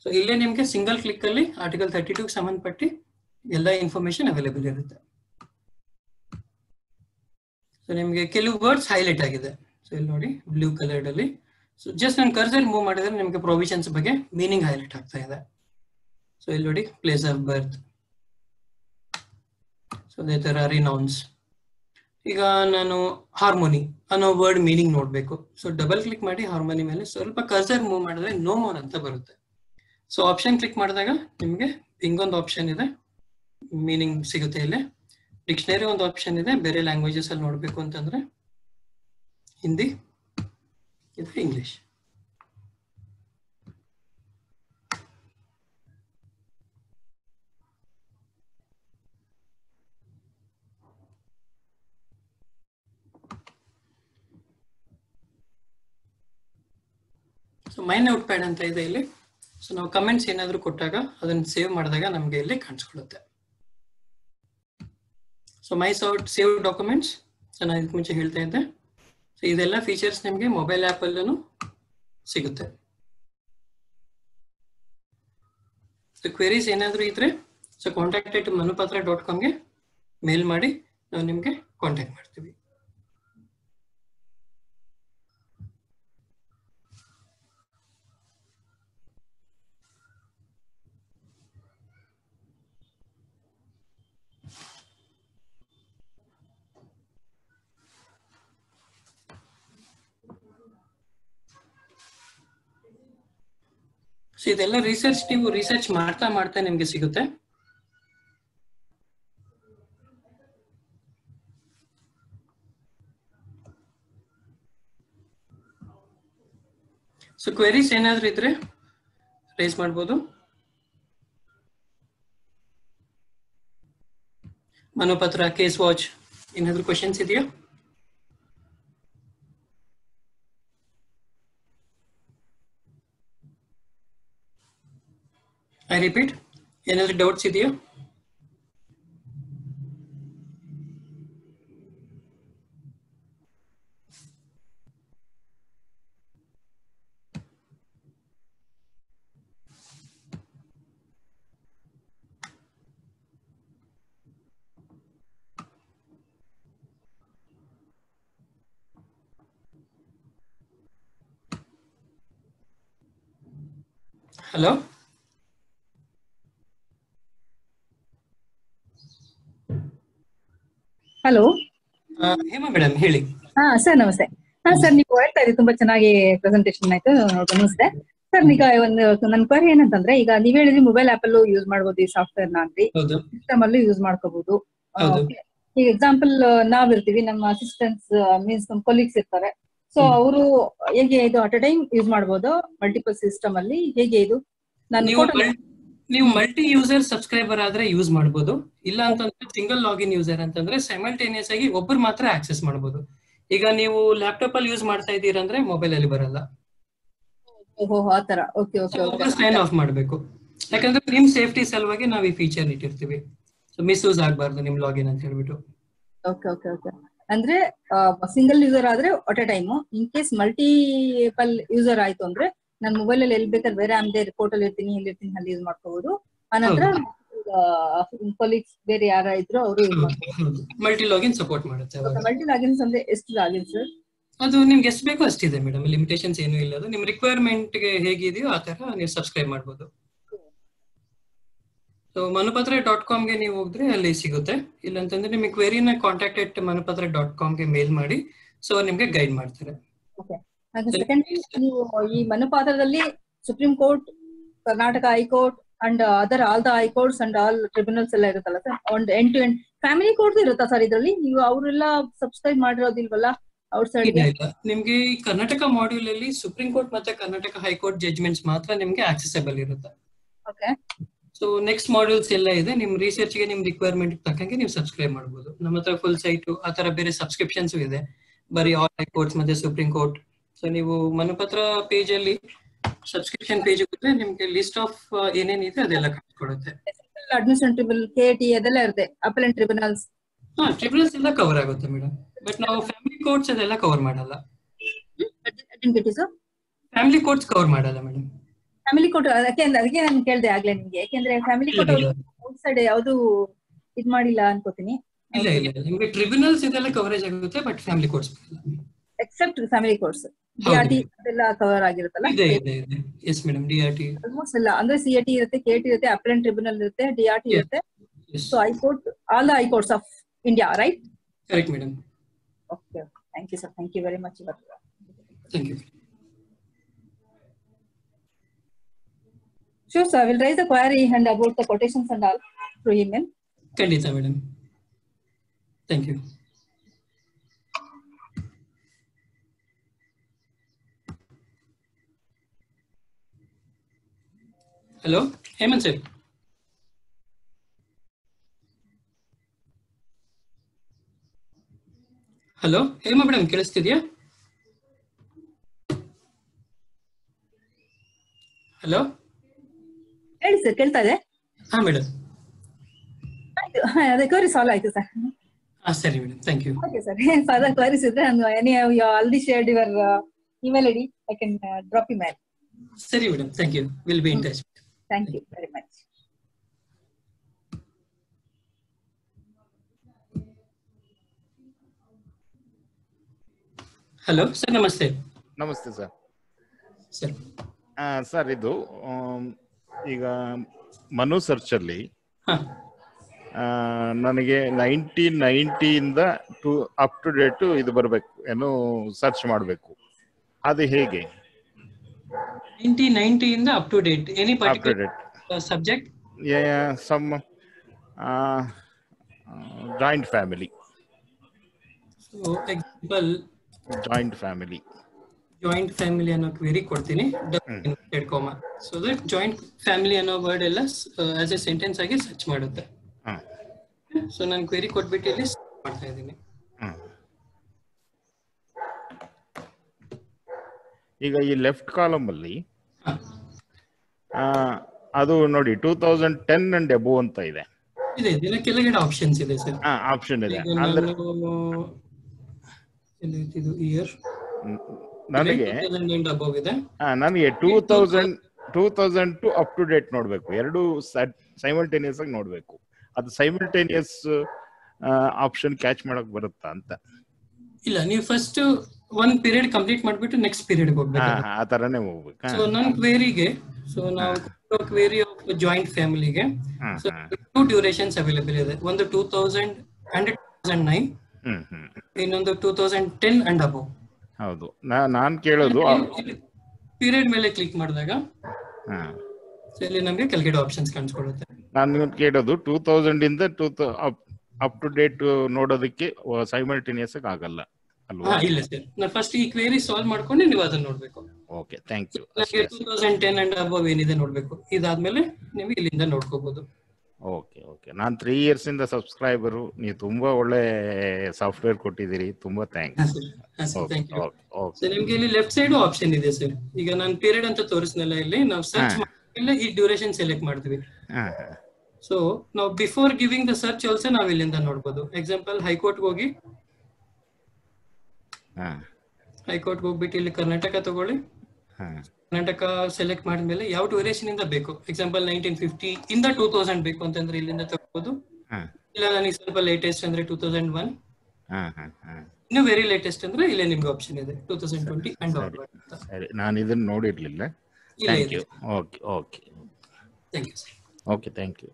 ಸೊ ಇಲ್ಲೇ ನಿಮ್ಗೆ ಸಿಂಗಲ್ ಕ್ಲಿಕ್ ಅಲ್ಲಿ ಆರ್ಟಿಕಲ್ ತರ್ಟಿ ಟೂ ಸಂಬಂಧಪಟ್ಟಿ ಎಲ್ಲ ಇನ್ಫಾರ್ಮೇಶನ್ ಅವೈಲೇಬಲ್ ಇರುತ್ತೆ. ಸೊ ನಿಮ್ಗೆ ಕೆಲವು ವರ್ಡ್ಸ್ ಹೈಲೈಟ್ ಆಗಿದೆ. ಸೊ ಇಲ್ಲಿ ನೋಡಿ ಬ್ಲೂ ಕಲರ್ಡ್ ಅಲ್ಲಿ. ಸೊ ಜಸ್ಟ್ ನಾನು ಕರ್ಸರ್ ಮೂವ್ ಮಾಡಿದ್ರೆ ನಿಮಗೆ ಪ್ರೊವಿಷನ್ಸ್ ಬಗ್ಗೆ ಮೀನಿಂಗ್ ಹೈಲೈಟ್ ಆಗ್ತಾ ಇದೆ. ಸೊ ಇಲ್ಲಿ ನೋಡಿ ಪ್ಲೇಸ್ ಆಫ್ ಬರ್ತ್ ಸೊ ಅದೇ ತರ ರಿನೌನ್ಸ್ ಈಗ ನಾನು ಹಾರ್ಮೋನಿ ಅನ್ನೋ ವರ್ಡ್ ಮೀನಿಂಗ್ ನೋಡ್ಬೇಕು. ಸೊ ಡಬಲ್ ಕ್ಲಿಕ್ ಮಾಡಿ ಹಾರ್ಮೋನಿ ಮೇಲೆ ಸ್ವಲ್ಪ ಕರ್ಸರ್ ಮೂವ್ ಮಾಡಿದ್ರೆ ನೋ ಮೋರ್ ಅಂತ ಬರುತ್ತೆ. ಸೊ ಆಪ್ಷನ್ ಕ್ಲಿಕ್ ಮಾಡಿದಾಗ ನಿಮಗೆ ಹಿಂಗೊಂದು ಆಪ್ಷನ್ ಇದೆ. ಮೀನಿಂಗ್ ಸಿಗುತ್ತೆ ಇಲ್ಲಿ. ಡಿಕ್ಷನರಿ ಒಂದು ಆಪ್ಷನ್ ಇದೆ. ಬೇರೆ ಲ್ಯಾಂಗ್ವೇಜಸ್ ಅಲ್ಲಿ ನೋಡಬೇಕು ಅಂತಂದ್ರೆ ಹಿಂದಿ ಇದು ಇಂಗ್ಲಿಷ್ ಸೊ ಮೈನ್ ಔಟ್ ಪ್ಯಾಡ್ ಅಂತ ಇದೆ ಇಲ್ಲಿ. ಸೊ ನಾವು ಕಮೆಂಟ್ಸ್ ಏನಾದರೂ ಕೊಟ್ಟಾಗ ಅದನ್ನ ಸೇವ್ ಮಾಡಿದಾಗ ನಮಗೆ ಇಲ್ಲಿ ಕಾಣಿಸ್ಕೊಳ್ಳುತ್ತೆ. ಸೊ ಮೈ ಸೌಟ್ ಸೇವ್ ಡಾಕ್ಯುಮೆಂಟ್ಸ್ ಸೊ ನಾನು ಇದಕ್ಕೆ ಮುಂಚೆ ಹೇಳ್ತಾ ಇದ್ದೆ. ಸೊ ಇದೆಲ್ಲ ಫೀಚರ್ಸ್ ನಿಮಗೆ ಮೊಬೈಲ್ ಆ್ಯಪಲ್ಲೂ ಸಿಗುತ್ತೆ. ಸೊ ಕ್ವೆರೀಸ್ ಏನಾದರೂ ಇದ್ರೆ so contact at Manupatra dot ಕಾಮ್ಗೆ mail ಮಾಡಿ, ನಾವು ನಿಮಗೆ ಕಾಂಟ್ಯಾಕ್ಟ್ ಮಾಡ್ತೀವಿ. ಸೊ ಇದೆಲ್ಲ ರಿಸರ್ಚ್ ನೀವು ರಿಸರ್ಚ್ ಮಾಡ್ತಾ ಮಾಡ್ತಾ ನಿಮ್ಗೆ ಸಿಗುತ್ತೆ. ಸೊ ಕ್ವೆರೀಸ್ ಏನಾದ್ರೂ ಇದ್ರೆ ರೈಸ್ ಮಾಡ್ಬೋದು. ಮನೋಪತ್ರ ಕೇಸ್ ವಾಚ್ ಏನಾದ್ರೂ ಕ್ವಶನ್ಸ್ ಇದೆಯಾ? ಐ ರಿಪೀಟ್ ಏನಾದ್ರೂ ಡೌಟ್ಸ್ ಇದೆಯಾ ಹಲೋ ಹಲೋ ಹೇಮಾ ಮೇಡಮ್ ಹೇಳಿ. ಹಾ ಸರ್ ನಮಸ್ತೆ. ಹಾ ಸರ್ ನೀವು ಹೇಳ್ತಾ ಇದ್ದೀವಿ ತುಂಬಾ ಚೆನ್ನಾಗಿ ಪ್ರೆಸೆಂಟೇಶನ್ ಆಯ್ತು ನಮಸ್ತೆ. ಸರ್ ಈಗ ಒಂದು ನನ್ನ ಕ್ವರಿ ಏನಂತಂದ್ರೆ ಈಗ ನೀವ್ ಹೇಳಿದ್ರಿ ಮೊಬೈಲ್ ಆಪ್ ಅಲ್ಲೂ ಯೂಸ್ ಮಾಡ್ಬೋದು ಈ ಸಾಫ್ಟ್ವೇರ್ನ ಸಿಸ್ಟಮ್ ಅಲ್ಲೂ ಯೂಸ್ ಮಾಡ್ಕೋಬಹುದು ಹೌದು. ಈಗ ಎಕ್ಸಾಂಪಲ್ ನಾವ್ ಇರ್ತೀವಿ ನಮ್ಮ ಅಸಿಸ್ಟೆಂಟ್ಸ್ ಮೀನ್ಸ್ ನಮ್ಮ ಕೊಲೀಗ್ಸ್ ಇರ್ತಾರೆ. ಸೊ. ಅವರು ಹೇಗೆ ಇದು ಅಟ್ ಅ ಟೈಮ್ ಯೂಸ್ ಮಾಡ್ಬೋದು ಮಲ್ಟಿಪಲ್ ಸಿಸ್ಟಮ್ ಅಲ್ಲಿ ಹೇಗೆ ಇದು? ನಾನು ನೀವು ಮಲ್ಟಿ ಯೂಸರ್ ಸಬ್ಸ್ಕ್ರೈಬರ್ ಆದ್ರೆ ಯೂಸ್ ಮಾಡಬಹುದು ಇಲ್ಲ ಅಂತಂದ್ರೆ ಸಿಂಗಲ್ ಲಾಗಿನ್ ಯೂಸರ್ ಅಂತಂದ್ರೆ ಸೈಮಲ್ಟೇನಿಯಸ್ ಆಗಿ ಒಬ್ಬರು ಮಾತ್ರ ಆಕ್ಸೆಸ್ ಮಾಡಬಹುದು ಈಗ ನೀವು ಲ್ಯಾಪ್ಟಾಪ್ ಅಲ್ಲಿ ಯೂಸ್ ಮಾಡ್ತಾ ಇದ್ದೀರಾ ಅಂದ್ರೆ ಮೊಬೈಲ್ ಅಲ್ಲಿ ಬರಲ್ಲ. ಸೈನ್ ಆಫ್ ಮಾಡಬೇಕು. ಯಾಕಂದ್ರೆ ನಿಮ್ ಸೇಫ್ಟಿ ಸಲುವಾಗಿ ನಾವು ಈ ಫೀಚರ್ ಇಟ್ಟಿರ್ತೀವಿ. ಸೊ ಮಿಸ್ಯೂಸ್ ಆಗಬಾರ್ದು ನಿಮ್ ಲಾಗಿನ್ ಅಂತ ಹೇಳ್ಬಿಟ್ಟು. ಓಕೆ ಓಕೆ ಓಕೆ ಅಂದ್ರೆ ಸಿಂಗಲ್ ಯೂಸರ್ ಆದ್ರೆ at a time in case multiple user ಆಯ್ತು ಅಂದ್ರೆ ನಾನು ಮೊಬೈಲ್ ಅಲ್ಲಿ ಎಲ್ಲಿ ಬೇಕಾದ್ರೆ ಬೇರೆ ಅಂದೇ ರಿಪೋರ್ಟ್ ಅಲ್ಲಿ ಇರ್ತೀನಿ ಇಲ್ಲಿ ಇರ್ತೀನಿ ಅಲ್ಲಿ ಯೂಸ್ ಮಾಡ್ಕೋಬಹುದು ಆನಂತರ ಕೊಲೀಗ್ಸ್ ಬೇರೆ ಯಾರ ಇದ್ರು ಅವರು ಯೂಸ್ ಮಾಡ್ಕೋಬಹುದು ಮಲ್ಟಿ ಲಾಗಿನ್ ಸಪೋರ್ಟ್ ಮಾಡುತ್ತೆ ಮಲ್ಟಿ ಲಾಗಿನ್ಸ್ ಅಂದ್ರೆ ಎಷ್ಟು ಲಾಗಿನ್ ಸರ್? ಅದು ನಿಮ್ಗೆ ಎಷ್ಟು ಬೇಕೋ ಅಷ್ಟಿದೆ ಮೇಡಮ್. ಲಿಮಿಟೇಷನ್ಸ್ ಏನೂ ಇಲ್ಲ ಅದು. ನಿಮ್ ರಿಕ್ವೈರ್ಮೆಂಟ್ಗೆ ಹೇಗಿದೆಯೋ ಆ ತರ ನೀವು ಸಬ್ಸ್ಕ್ರೈಬ್ ಮಾಡ್ಬೋದು. ಸೊ ಮನುಪತ್ರ ಡಾಟ್ ಕಾಮ್ಗೆ ನೀವು ಹೋದ್ರೆ ಅಲ್ಲಿ ಸಿಗುತ್ತೆ. ಇಲ್ಲಂತಂದ್ರೆ ನಿಮಗೆ ಕ್ವೆರಿನ ಕಾಂಟ್ಯಾಕ್ಟ್ ಎಟ್ ಮನುಪತ್ರ ಡಾಟ್ ಕಾಮ್ಗೆ ಮೇಲ್ ಮಾಡಿ. ಸೊ ನಿಮ್ಗೆ ಗೈಡ್ ಮಾಡ್ತಾರೆ. ಸೆಕೆಂಡ್ ನೀವು ಈ ಮನುಪಾತ್ರದಲ್ಲಿ supreme court Karnataka high court and other all the high courts and all tribunals ಎಲ್ಲ ಇರುತ್ತಲ್ಲ ಸರ್ ಒಂದು end to end family court ಇರುತ್ತಾ ಸರ್ ಇದರಲ್ಲಿ? ನೀವು ಅವರೆಲ್ಲ ಸಬ್ಸ್ಕ್ರೈಬ್ ಮಾಡಿರೋದಿಲ್ವಲ್ಲ ಔಟ್ ಸೈಡ್ ನಿಮ್ಗೆ ಈ ಕರ್ನಾಟಕ ಮಾಡ್ಯೂಲ್ ಅಲ್ಲಿ ಸುಪ್ರೀಂ ಕೋರ್ಟ್ ಮತ್ತೆ ಕರ್ನಾಟಕ ಹೈಕೋರ್ಟ್ ಜಡ್ಜ್ಮೆಂಟ್ಸ್ ಮಾತ್ರ ನಿಮ್ಗೆ ಆಕ್ಸೆಸಬಲ್ ಇರುತ್ತೆ? ಓಕೆ ಸೊ ನೆಕ್ಸ್ಟ್ ಮಾಡ್ಯೂಲ್ಸ್ ಎಲ್ಲ ಇದೆ. ನಿಮ್ ರಿಸರ್ಚ್ಗೆ ನಿಮ್ ರಿಕ್ವೈರ್ಮೆಂಟ್ ತಕ್ಕಂಗೆ ನೀವು ಸಬ್ಸ್ಕ್ರೈಬ್ ಮಾಡಬಹುದು ನಮ್ಮ ಹತ್ರ ಫುಲ್ ಸೈಟ್ ಆ ತರ ಬೇರೆ ಸಬ್ಸ್ಕ್ರಿಪ್ಷನ್ಸ್ ಇದೆ. ಬರೀ ಆಲ್ ಹೈಕೋರ್ಟ್ಸ್ ಮತ್ತೆ ಸುಪ್ರೀಂ ಕೋರ್ಟ್ ಸೊ ನೀವು ಮನಪತ್ರ ಪೇಜ್ ಅಲ್ಲಿ ಸಬ್ಸ್ಕ್ರಿಪ್ಷನ್ ಪೇಜ್ ಹೋದ್ರೆ ನಿಮ್ಗೆ ಲಿಸ್ಟ್ ಆಫ್ ಏನೇನಿದೆ ಅದೆಲ್ಲ ಕಾಣಿಸ್ಕೊಡುತ್ತೆ ಟ್ರಿಬಲ್ ಕೆ ಟಿ ಅದೆಲ್ಲ ಇರುತ್ತೆ ಅಪಲೆಂಟ್ ಟ್ರಿಬ್ಯುನಲ್ಸ್ ಹಾ ಟ್ರಿಬ್ಯುನಲ್ಸ್ ಎಲ್ಲ ಕವರ್ ಆಗುತ್ತೆ ಮೇಡಮ್ ಬಟ್ ನಾವು ಫ್ಯಾಮಿಲಿ ಕೋರ್ಟ್ಸ್ ಅದೆಲ್ಲ ಕವರ್ ಮಾಡಲ್ಲ. ಫ್ಯಾಮಿಲಿ ಕೋರ್ಟ್ಸ್ ಕವರ್ ಮಾಡಲ್ಲ ಮೇಡಮ್ ಫ್ಯಾಮಿಲಿ ಕೋರ್ಟ್ ಅದಕ್ಕೆ ಅದಕ್ಕೆ ನಾನು ಕೇಳ್ದೆ ಆಗ್ಲೇ ನಿಮ್ಗೆ. ಯಾಕೆಂದ್ರೆ ಫ್ಯಾಮಿಲಿ ಕೋರ್ಟ್ ಔಟ್ ಸೈಡ್ ಯಾವುದು ಇದ್ ಮಾಡಿಲ್ಲ ಅನ್ಕೋತೀನಿ. ಇಲ್ಲ ಇಲ್ಲ ಇಲ್ಲ. ನಿಮ್ಗೆ ಟ್ರಿಬ್ಯುನಲ್ಸ್ ಇದೆಲ್ಲ ಕವರೇಜ್ ಆಗುತ್ತೆ but family courts except family courts D R T ಅದೆಲ್ಲ ಕವರ್ ಆಗಿರುತ್ತಲ್ಲ? ಇದೆ ಇದೆ ಇದೆ. Yes madam D R T almost ಎಲ್ಲ ಅಂದ್ರೆ ಸಿ ಟಿ ಇರುತ್ತೆ ಕೆ ಟಿ ಇರುತ್ತೆ ಅಪಲೆಂಟ್ ಟ್ರಿಬ್ಯುನಲ್ ಇರುತ್ತೆ ಡಿ ಆರ್ ಟಿ Yeah. ಇರುತ್ತೆ. So high court all the high courts of India right correct madam okay thank you sir thank you very much thank you Sure, sir. I will raise the query and about the quotations and all through email. ಖಂಡಿತ madam thank you hello Hemant sir. Hello Hema madam ಕೇಳಿಸ್ತಿದ್ಯಾ? Hello? ಹೇಳಿ sir ಕೇಳ್ತಾ ಇದೆ? ಹಾ madam. ಅದೇ query solve ಆಯ್ತು sir. ಹಾ ಸರಿ madam thank you okay sir further queries ಇದ್ರೆ ನಾನು any already shared your email ID I can drop email ಸರಿ madam thank you will be in touch thank you very much hello sir ನಮಸ್ತೆ ನಮಸ್ತೆ sir sir sir ಇದು ಈಗ ಮನು ಸರ್ಚಲ್ಲಿ ನನಗೆ nineteen ನೈಂಟಿಯಿಂದ ಟು ಅಪ್ ಟು ಡೇಟು ಇದು ಬರಬೇಕು ಏನು ಸರ್ಚ್ ಮಾಡಬೇಕು. ಅದು ಹೇಗೆ? ನೈನ್ಟಿ ಇಂದ up to date any particular subject joint family so example joint family joint family ಅನ್ನೋ ಕ್ವೆರಿ ಕೊಡ್ತೀನಿ. Comma so that joint family ಅನ್ನೋ ವರ್ಡ್ ಎಲ್ಲ ಆಸ್ ಎ ಸೆಂಟೆನ್ಸ್ ಆಗಿ ಸರ್ಚ್ ಮಾಡುತ್ತೆ. ಸೊ ನಾನು ಕ್ವೆರಿ ಕೊಟ್ಬಿಟ್ಟು ಇಲ್ಲಿ ಮಾಡ್ತಾ ಇದ್ದೀನಿ. ಈಗ ಈ ಲೆಫ್ಟ್ ಕಾಲಮ್ ಅಲ್ಲಿ ಅದು ನೋಡಿ two thousand ten and above ಅಂತ ಇದೆ. ಕೆಳಗಡೆ ಆಪ್ಷನ್ಸ್ ಇದೆ ಸರ್ ಆಪ್ಷನ್ ಇದೆ. ಅಂದ್ರೆ ನನಗೆ ನನಗೆ two thousand two thousand to up to date ನೋಡ್ಬೇಕು. ಎರಡು ಸೈಮಲ್ಟೇನಿಯಸ್ ಆಗಿ ನೋಡ್ಬೇಕು. ಅದು ಸೈಮಲ್ಟೇನಿಯಸ್ ಆಪ್ಷನ್ ಕ್ಯಾಚ್ ಮಾಡಕ್ ಬರುತ್ತಾ ಅಂತ. ಇಲ್ಲ ನೀವು ಫಸ್ಟ್ ಒಂದ್ ಪೀರಿಯಡ್ ಕಂಪ್ಲೀಟ್ ಮಾಡ್ಬಿಟ್ಟು ನೆಕ್ಸ್ಟ್ ಪೀರಿಯಡ್ ಹೋಗ್ಬೇಕು ಹಾ, ಆ ತರನೇ ಹೋಗ್ಬೇಕು. ಸೊ ನನ್ ಕ್ವೇರಿಗೆ ಸೊ ನಾವು ಕ್ವೇರಿ ಆಫ್ ಜಾಯಿಂಟ್ ಫ್ಯಾಮಿಲಿಗೆ ಸೊ. ಟೂ ಡ್ಯೂರೇಷನ್ಸ್ ಅವೈಲೇಬಲ್ ಇದೆ. ಒಂದು two thousand and two thousand nine ಇನ್ನೊಂದು two thousand ten and above ಹೌದು. ನಾನ್ ಕೇಳೋದು ಪೀರಿಯಡ್ ಮೇಲೆ ಕ್ಲಿಕ್ ಮಾಡಿದಾಗ ಸೊ ಇಲ್ಲಿ ನಮಗೆ ಕೆಳಗಡೆ ಆಪ್ಷನ್ಸ್ ಕಾಣಿಸ್ಕೊಳ್ಳುತ್ತೆ. ನಾನು ಕೇಳೋದು ಟೂ ತೌಸಂಡ್ ಇಂದ ಟೂ ಅಪ್ ಟು ಡೇಟ್ ನೋಡೋದಕ್ಕೆ ಸೈಮಲ್ಟೇನಿಯಸ್ ಆಗಿ ಆಗಲ್ಲ. ಅಲ್ವಾ? ಇಲ್ಲ ಸರ್. ನಾನು ಫಸ್ಟ್ ಈ ಕ್ವೇರಿ ಸಾಲ್ವ್ ಮಾಡ್ಕೊಂಡು ನೀವು ಅದನ್ನ ನೋಡ್ಬೇಕು. ಓಕೆ ಥ್ಯಾಂಕ್ ಯು ನನಗೆ two thousand ten and above ಏನಿದೆ ನೋಡ್ಬೇಕು. ಇದಾದ್ಮೇಲೆ ನೀವು ಇಲ್ಲಿಂದ ನೋಡ್ಕೋಬಹುದು ಓಕೆ ಓಕೆ ನಾನು ತ್ರೀ ಇಯರ್ಸ್ ಇಂದ ಸಬ್ಸ್ಕ್ರೈಬರು ನೀವು ತುಂಬಾ ಒಳ್ಳೆ ಸಾಫ್ಟ್ವೇರ್ ಕೊಟ್ಟಿದ್ದೀರಿ. ತುಂಬಾ ಥ್ಯಾಂಕ್ಸ್ ನಿಮ್ಗೆ ಇಲ್ಲಿ ಲೆಫ್ಟ್ ಸೈಡ್ ಆಪ್ಷನ್ ಇದೆ ಸರ್. ಈಗ ನಾನು ಪೀರಿಯಡ್ ಅಂತ ತೋರಿಸ್ನಲ್ಲ ಇಲ್ಲಿ ನಾವು ಸರ್ಚ್ ಇಲ್ಲ ಈ ಡ್ಯೂರೇಷನ್ ಸೆಲೆಕ್ಟ್ ಮಾಡ್ತೀವಿ. ಸೊ ನಾವು before giving the search also ನಾವು ಇಲ್ಲಿಂದ ನೋಡ್ಬೋದು. ಎಕ್ಸಾಂಪಲ್ ಹೈಕೋರ್ಟ್ ಹೋಗಿ ಹೈಕೋರ್ಟ್ ಹೋಗ್ಬಿಟ್ಟು ಇಲ್ಲಿ ಕರ್ನಾಟಕ ತಗೊಳ್ಳಿ. ಹಾಂ. ಕರ್ನಾಟಕ ಸೆಲೆಕ್ಟ್ ಮಾಡಿದ್ಮೇಲೆ ಯಾವ ಡ್ಯೂರೇಷನ್ ಇಂದ ಬೇಕು? ಎಕ್ಸಾಂಪಲ್ ನೈನ್ಟೀನ್ ಫಿಫ್ಟಿ ಇಂದ ಟೂ ತೌಸಂಡ್ ಬೇಕು ಅಂತಂದ್ರೆ ಇಲ್ಲಿಂದ ತಗೋಬಹುದು ಇಲ್ಲ ನನಗೆ ಸ್ವಲ್ಪ ಲೇಟೆಸ್ಟ್ ಅಂದ್ರೆ ಟೂ ತೌಸಂಡ್ ಒನ್ ಹಾಂ ಹಾಂ ಹಾಂ. ಇನ್ನು ವೆರಿ ಲೇಟೆಸ್ಟ್ ಅಂದ್ರೆ ಇಲ್ಲೇ ನಿಮ್ಗೆ ಆಪ್ಷನ್ ಇದೆ ಟೂ ತೌಸಂಡ್ ಟ್ವೆಂಟಿ ಅಂಡ್ ಸರಿ ನಾನು ಇದನ್ನ ನೋಡಿರ್ಲಿಲ್ಲ. Thank you okay okay thank you sir okay thank you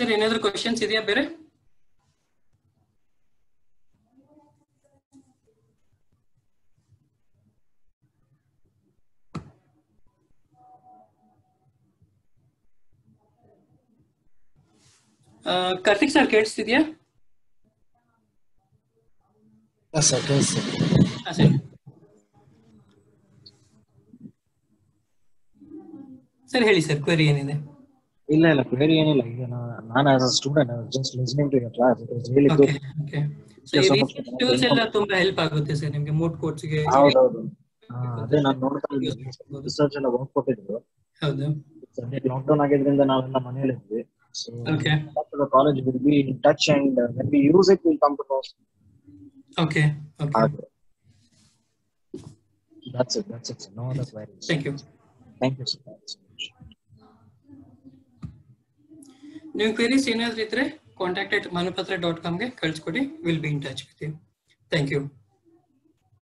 sir ಏನಾದ್ರು ಕ್ವಶನ್ಸ್ ಇದೆಯಾ ಬೇರೆ ಆ, ಕಾರ್ತಿಕ್ ಸರ್ ಕೇಳಿಸ್ತಿದ್ಯಾ ಸರ್ ಸರ್ ಹೇಳಿ ಸರ್ ಕ್ವೆರಿ ಏನಿದೆ ಇಲ್ಲ ಇಲ್ಲ ಕ್ವೇರಿ ಏನಿಲ್ಲ. ಈಗ ನಾನು as a student just listening to your class it was really good okay so ಈ Yes, ಟೂಲ್ಸ್ ಎಲ್ಲ ತುಂಬಾ ಹೆಲ್ಪ್ ಆಗುತ್ತೆ ಸರ್ ನಿಮ್ಗೆ ಮೂಟ್ ಕೋರ್ಸ್ಗೆ ಹೌದು ಹೌದು ಅದೇ ನಾನು ನೋಡ್ತಾ ಇದ್ದೆ ರಿಸರ್ಚ್ ಎಲ್ಲ ವರ್ಕ್ ಕೊಟ್ಟಿದ್ರು ಹೌದು. ಲಾಕ್ ಡೌನ್ ಆಗಿದ್ರಿಂದ ನಾವೆಲ್ಲ ಮನೆಯಲ್ಲಿ ಇದ್ವಿ. So okay college will be in touch and when we use it will come to knows okay okay That's that's it that's it no other Thank thank you thank you sir ನೀವು queries ಏನಾದ್ರೂ ಇದ್ರೆ contact at Manupatra dot ಕಾಮ್ಗೆ ಕಳ್ಸಿಕೊಡಿ. Will be in touch with you thank you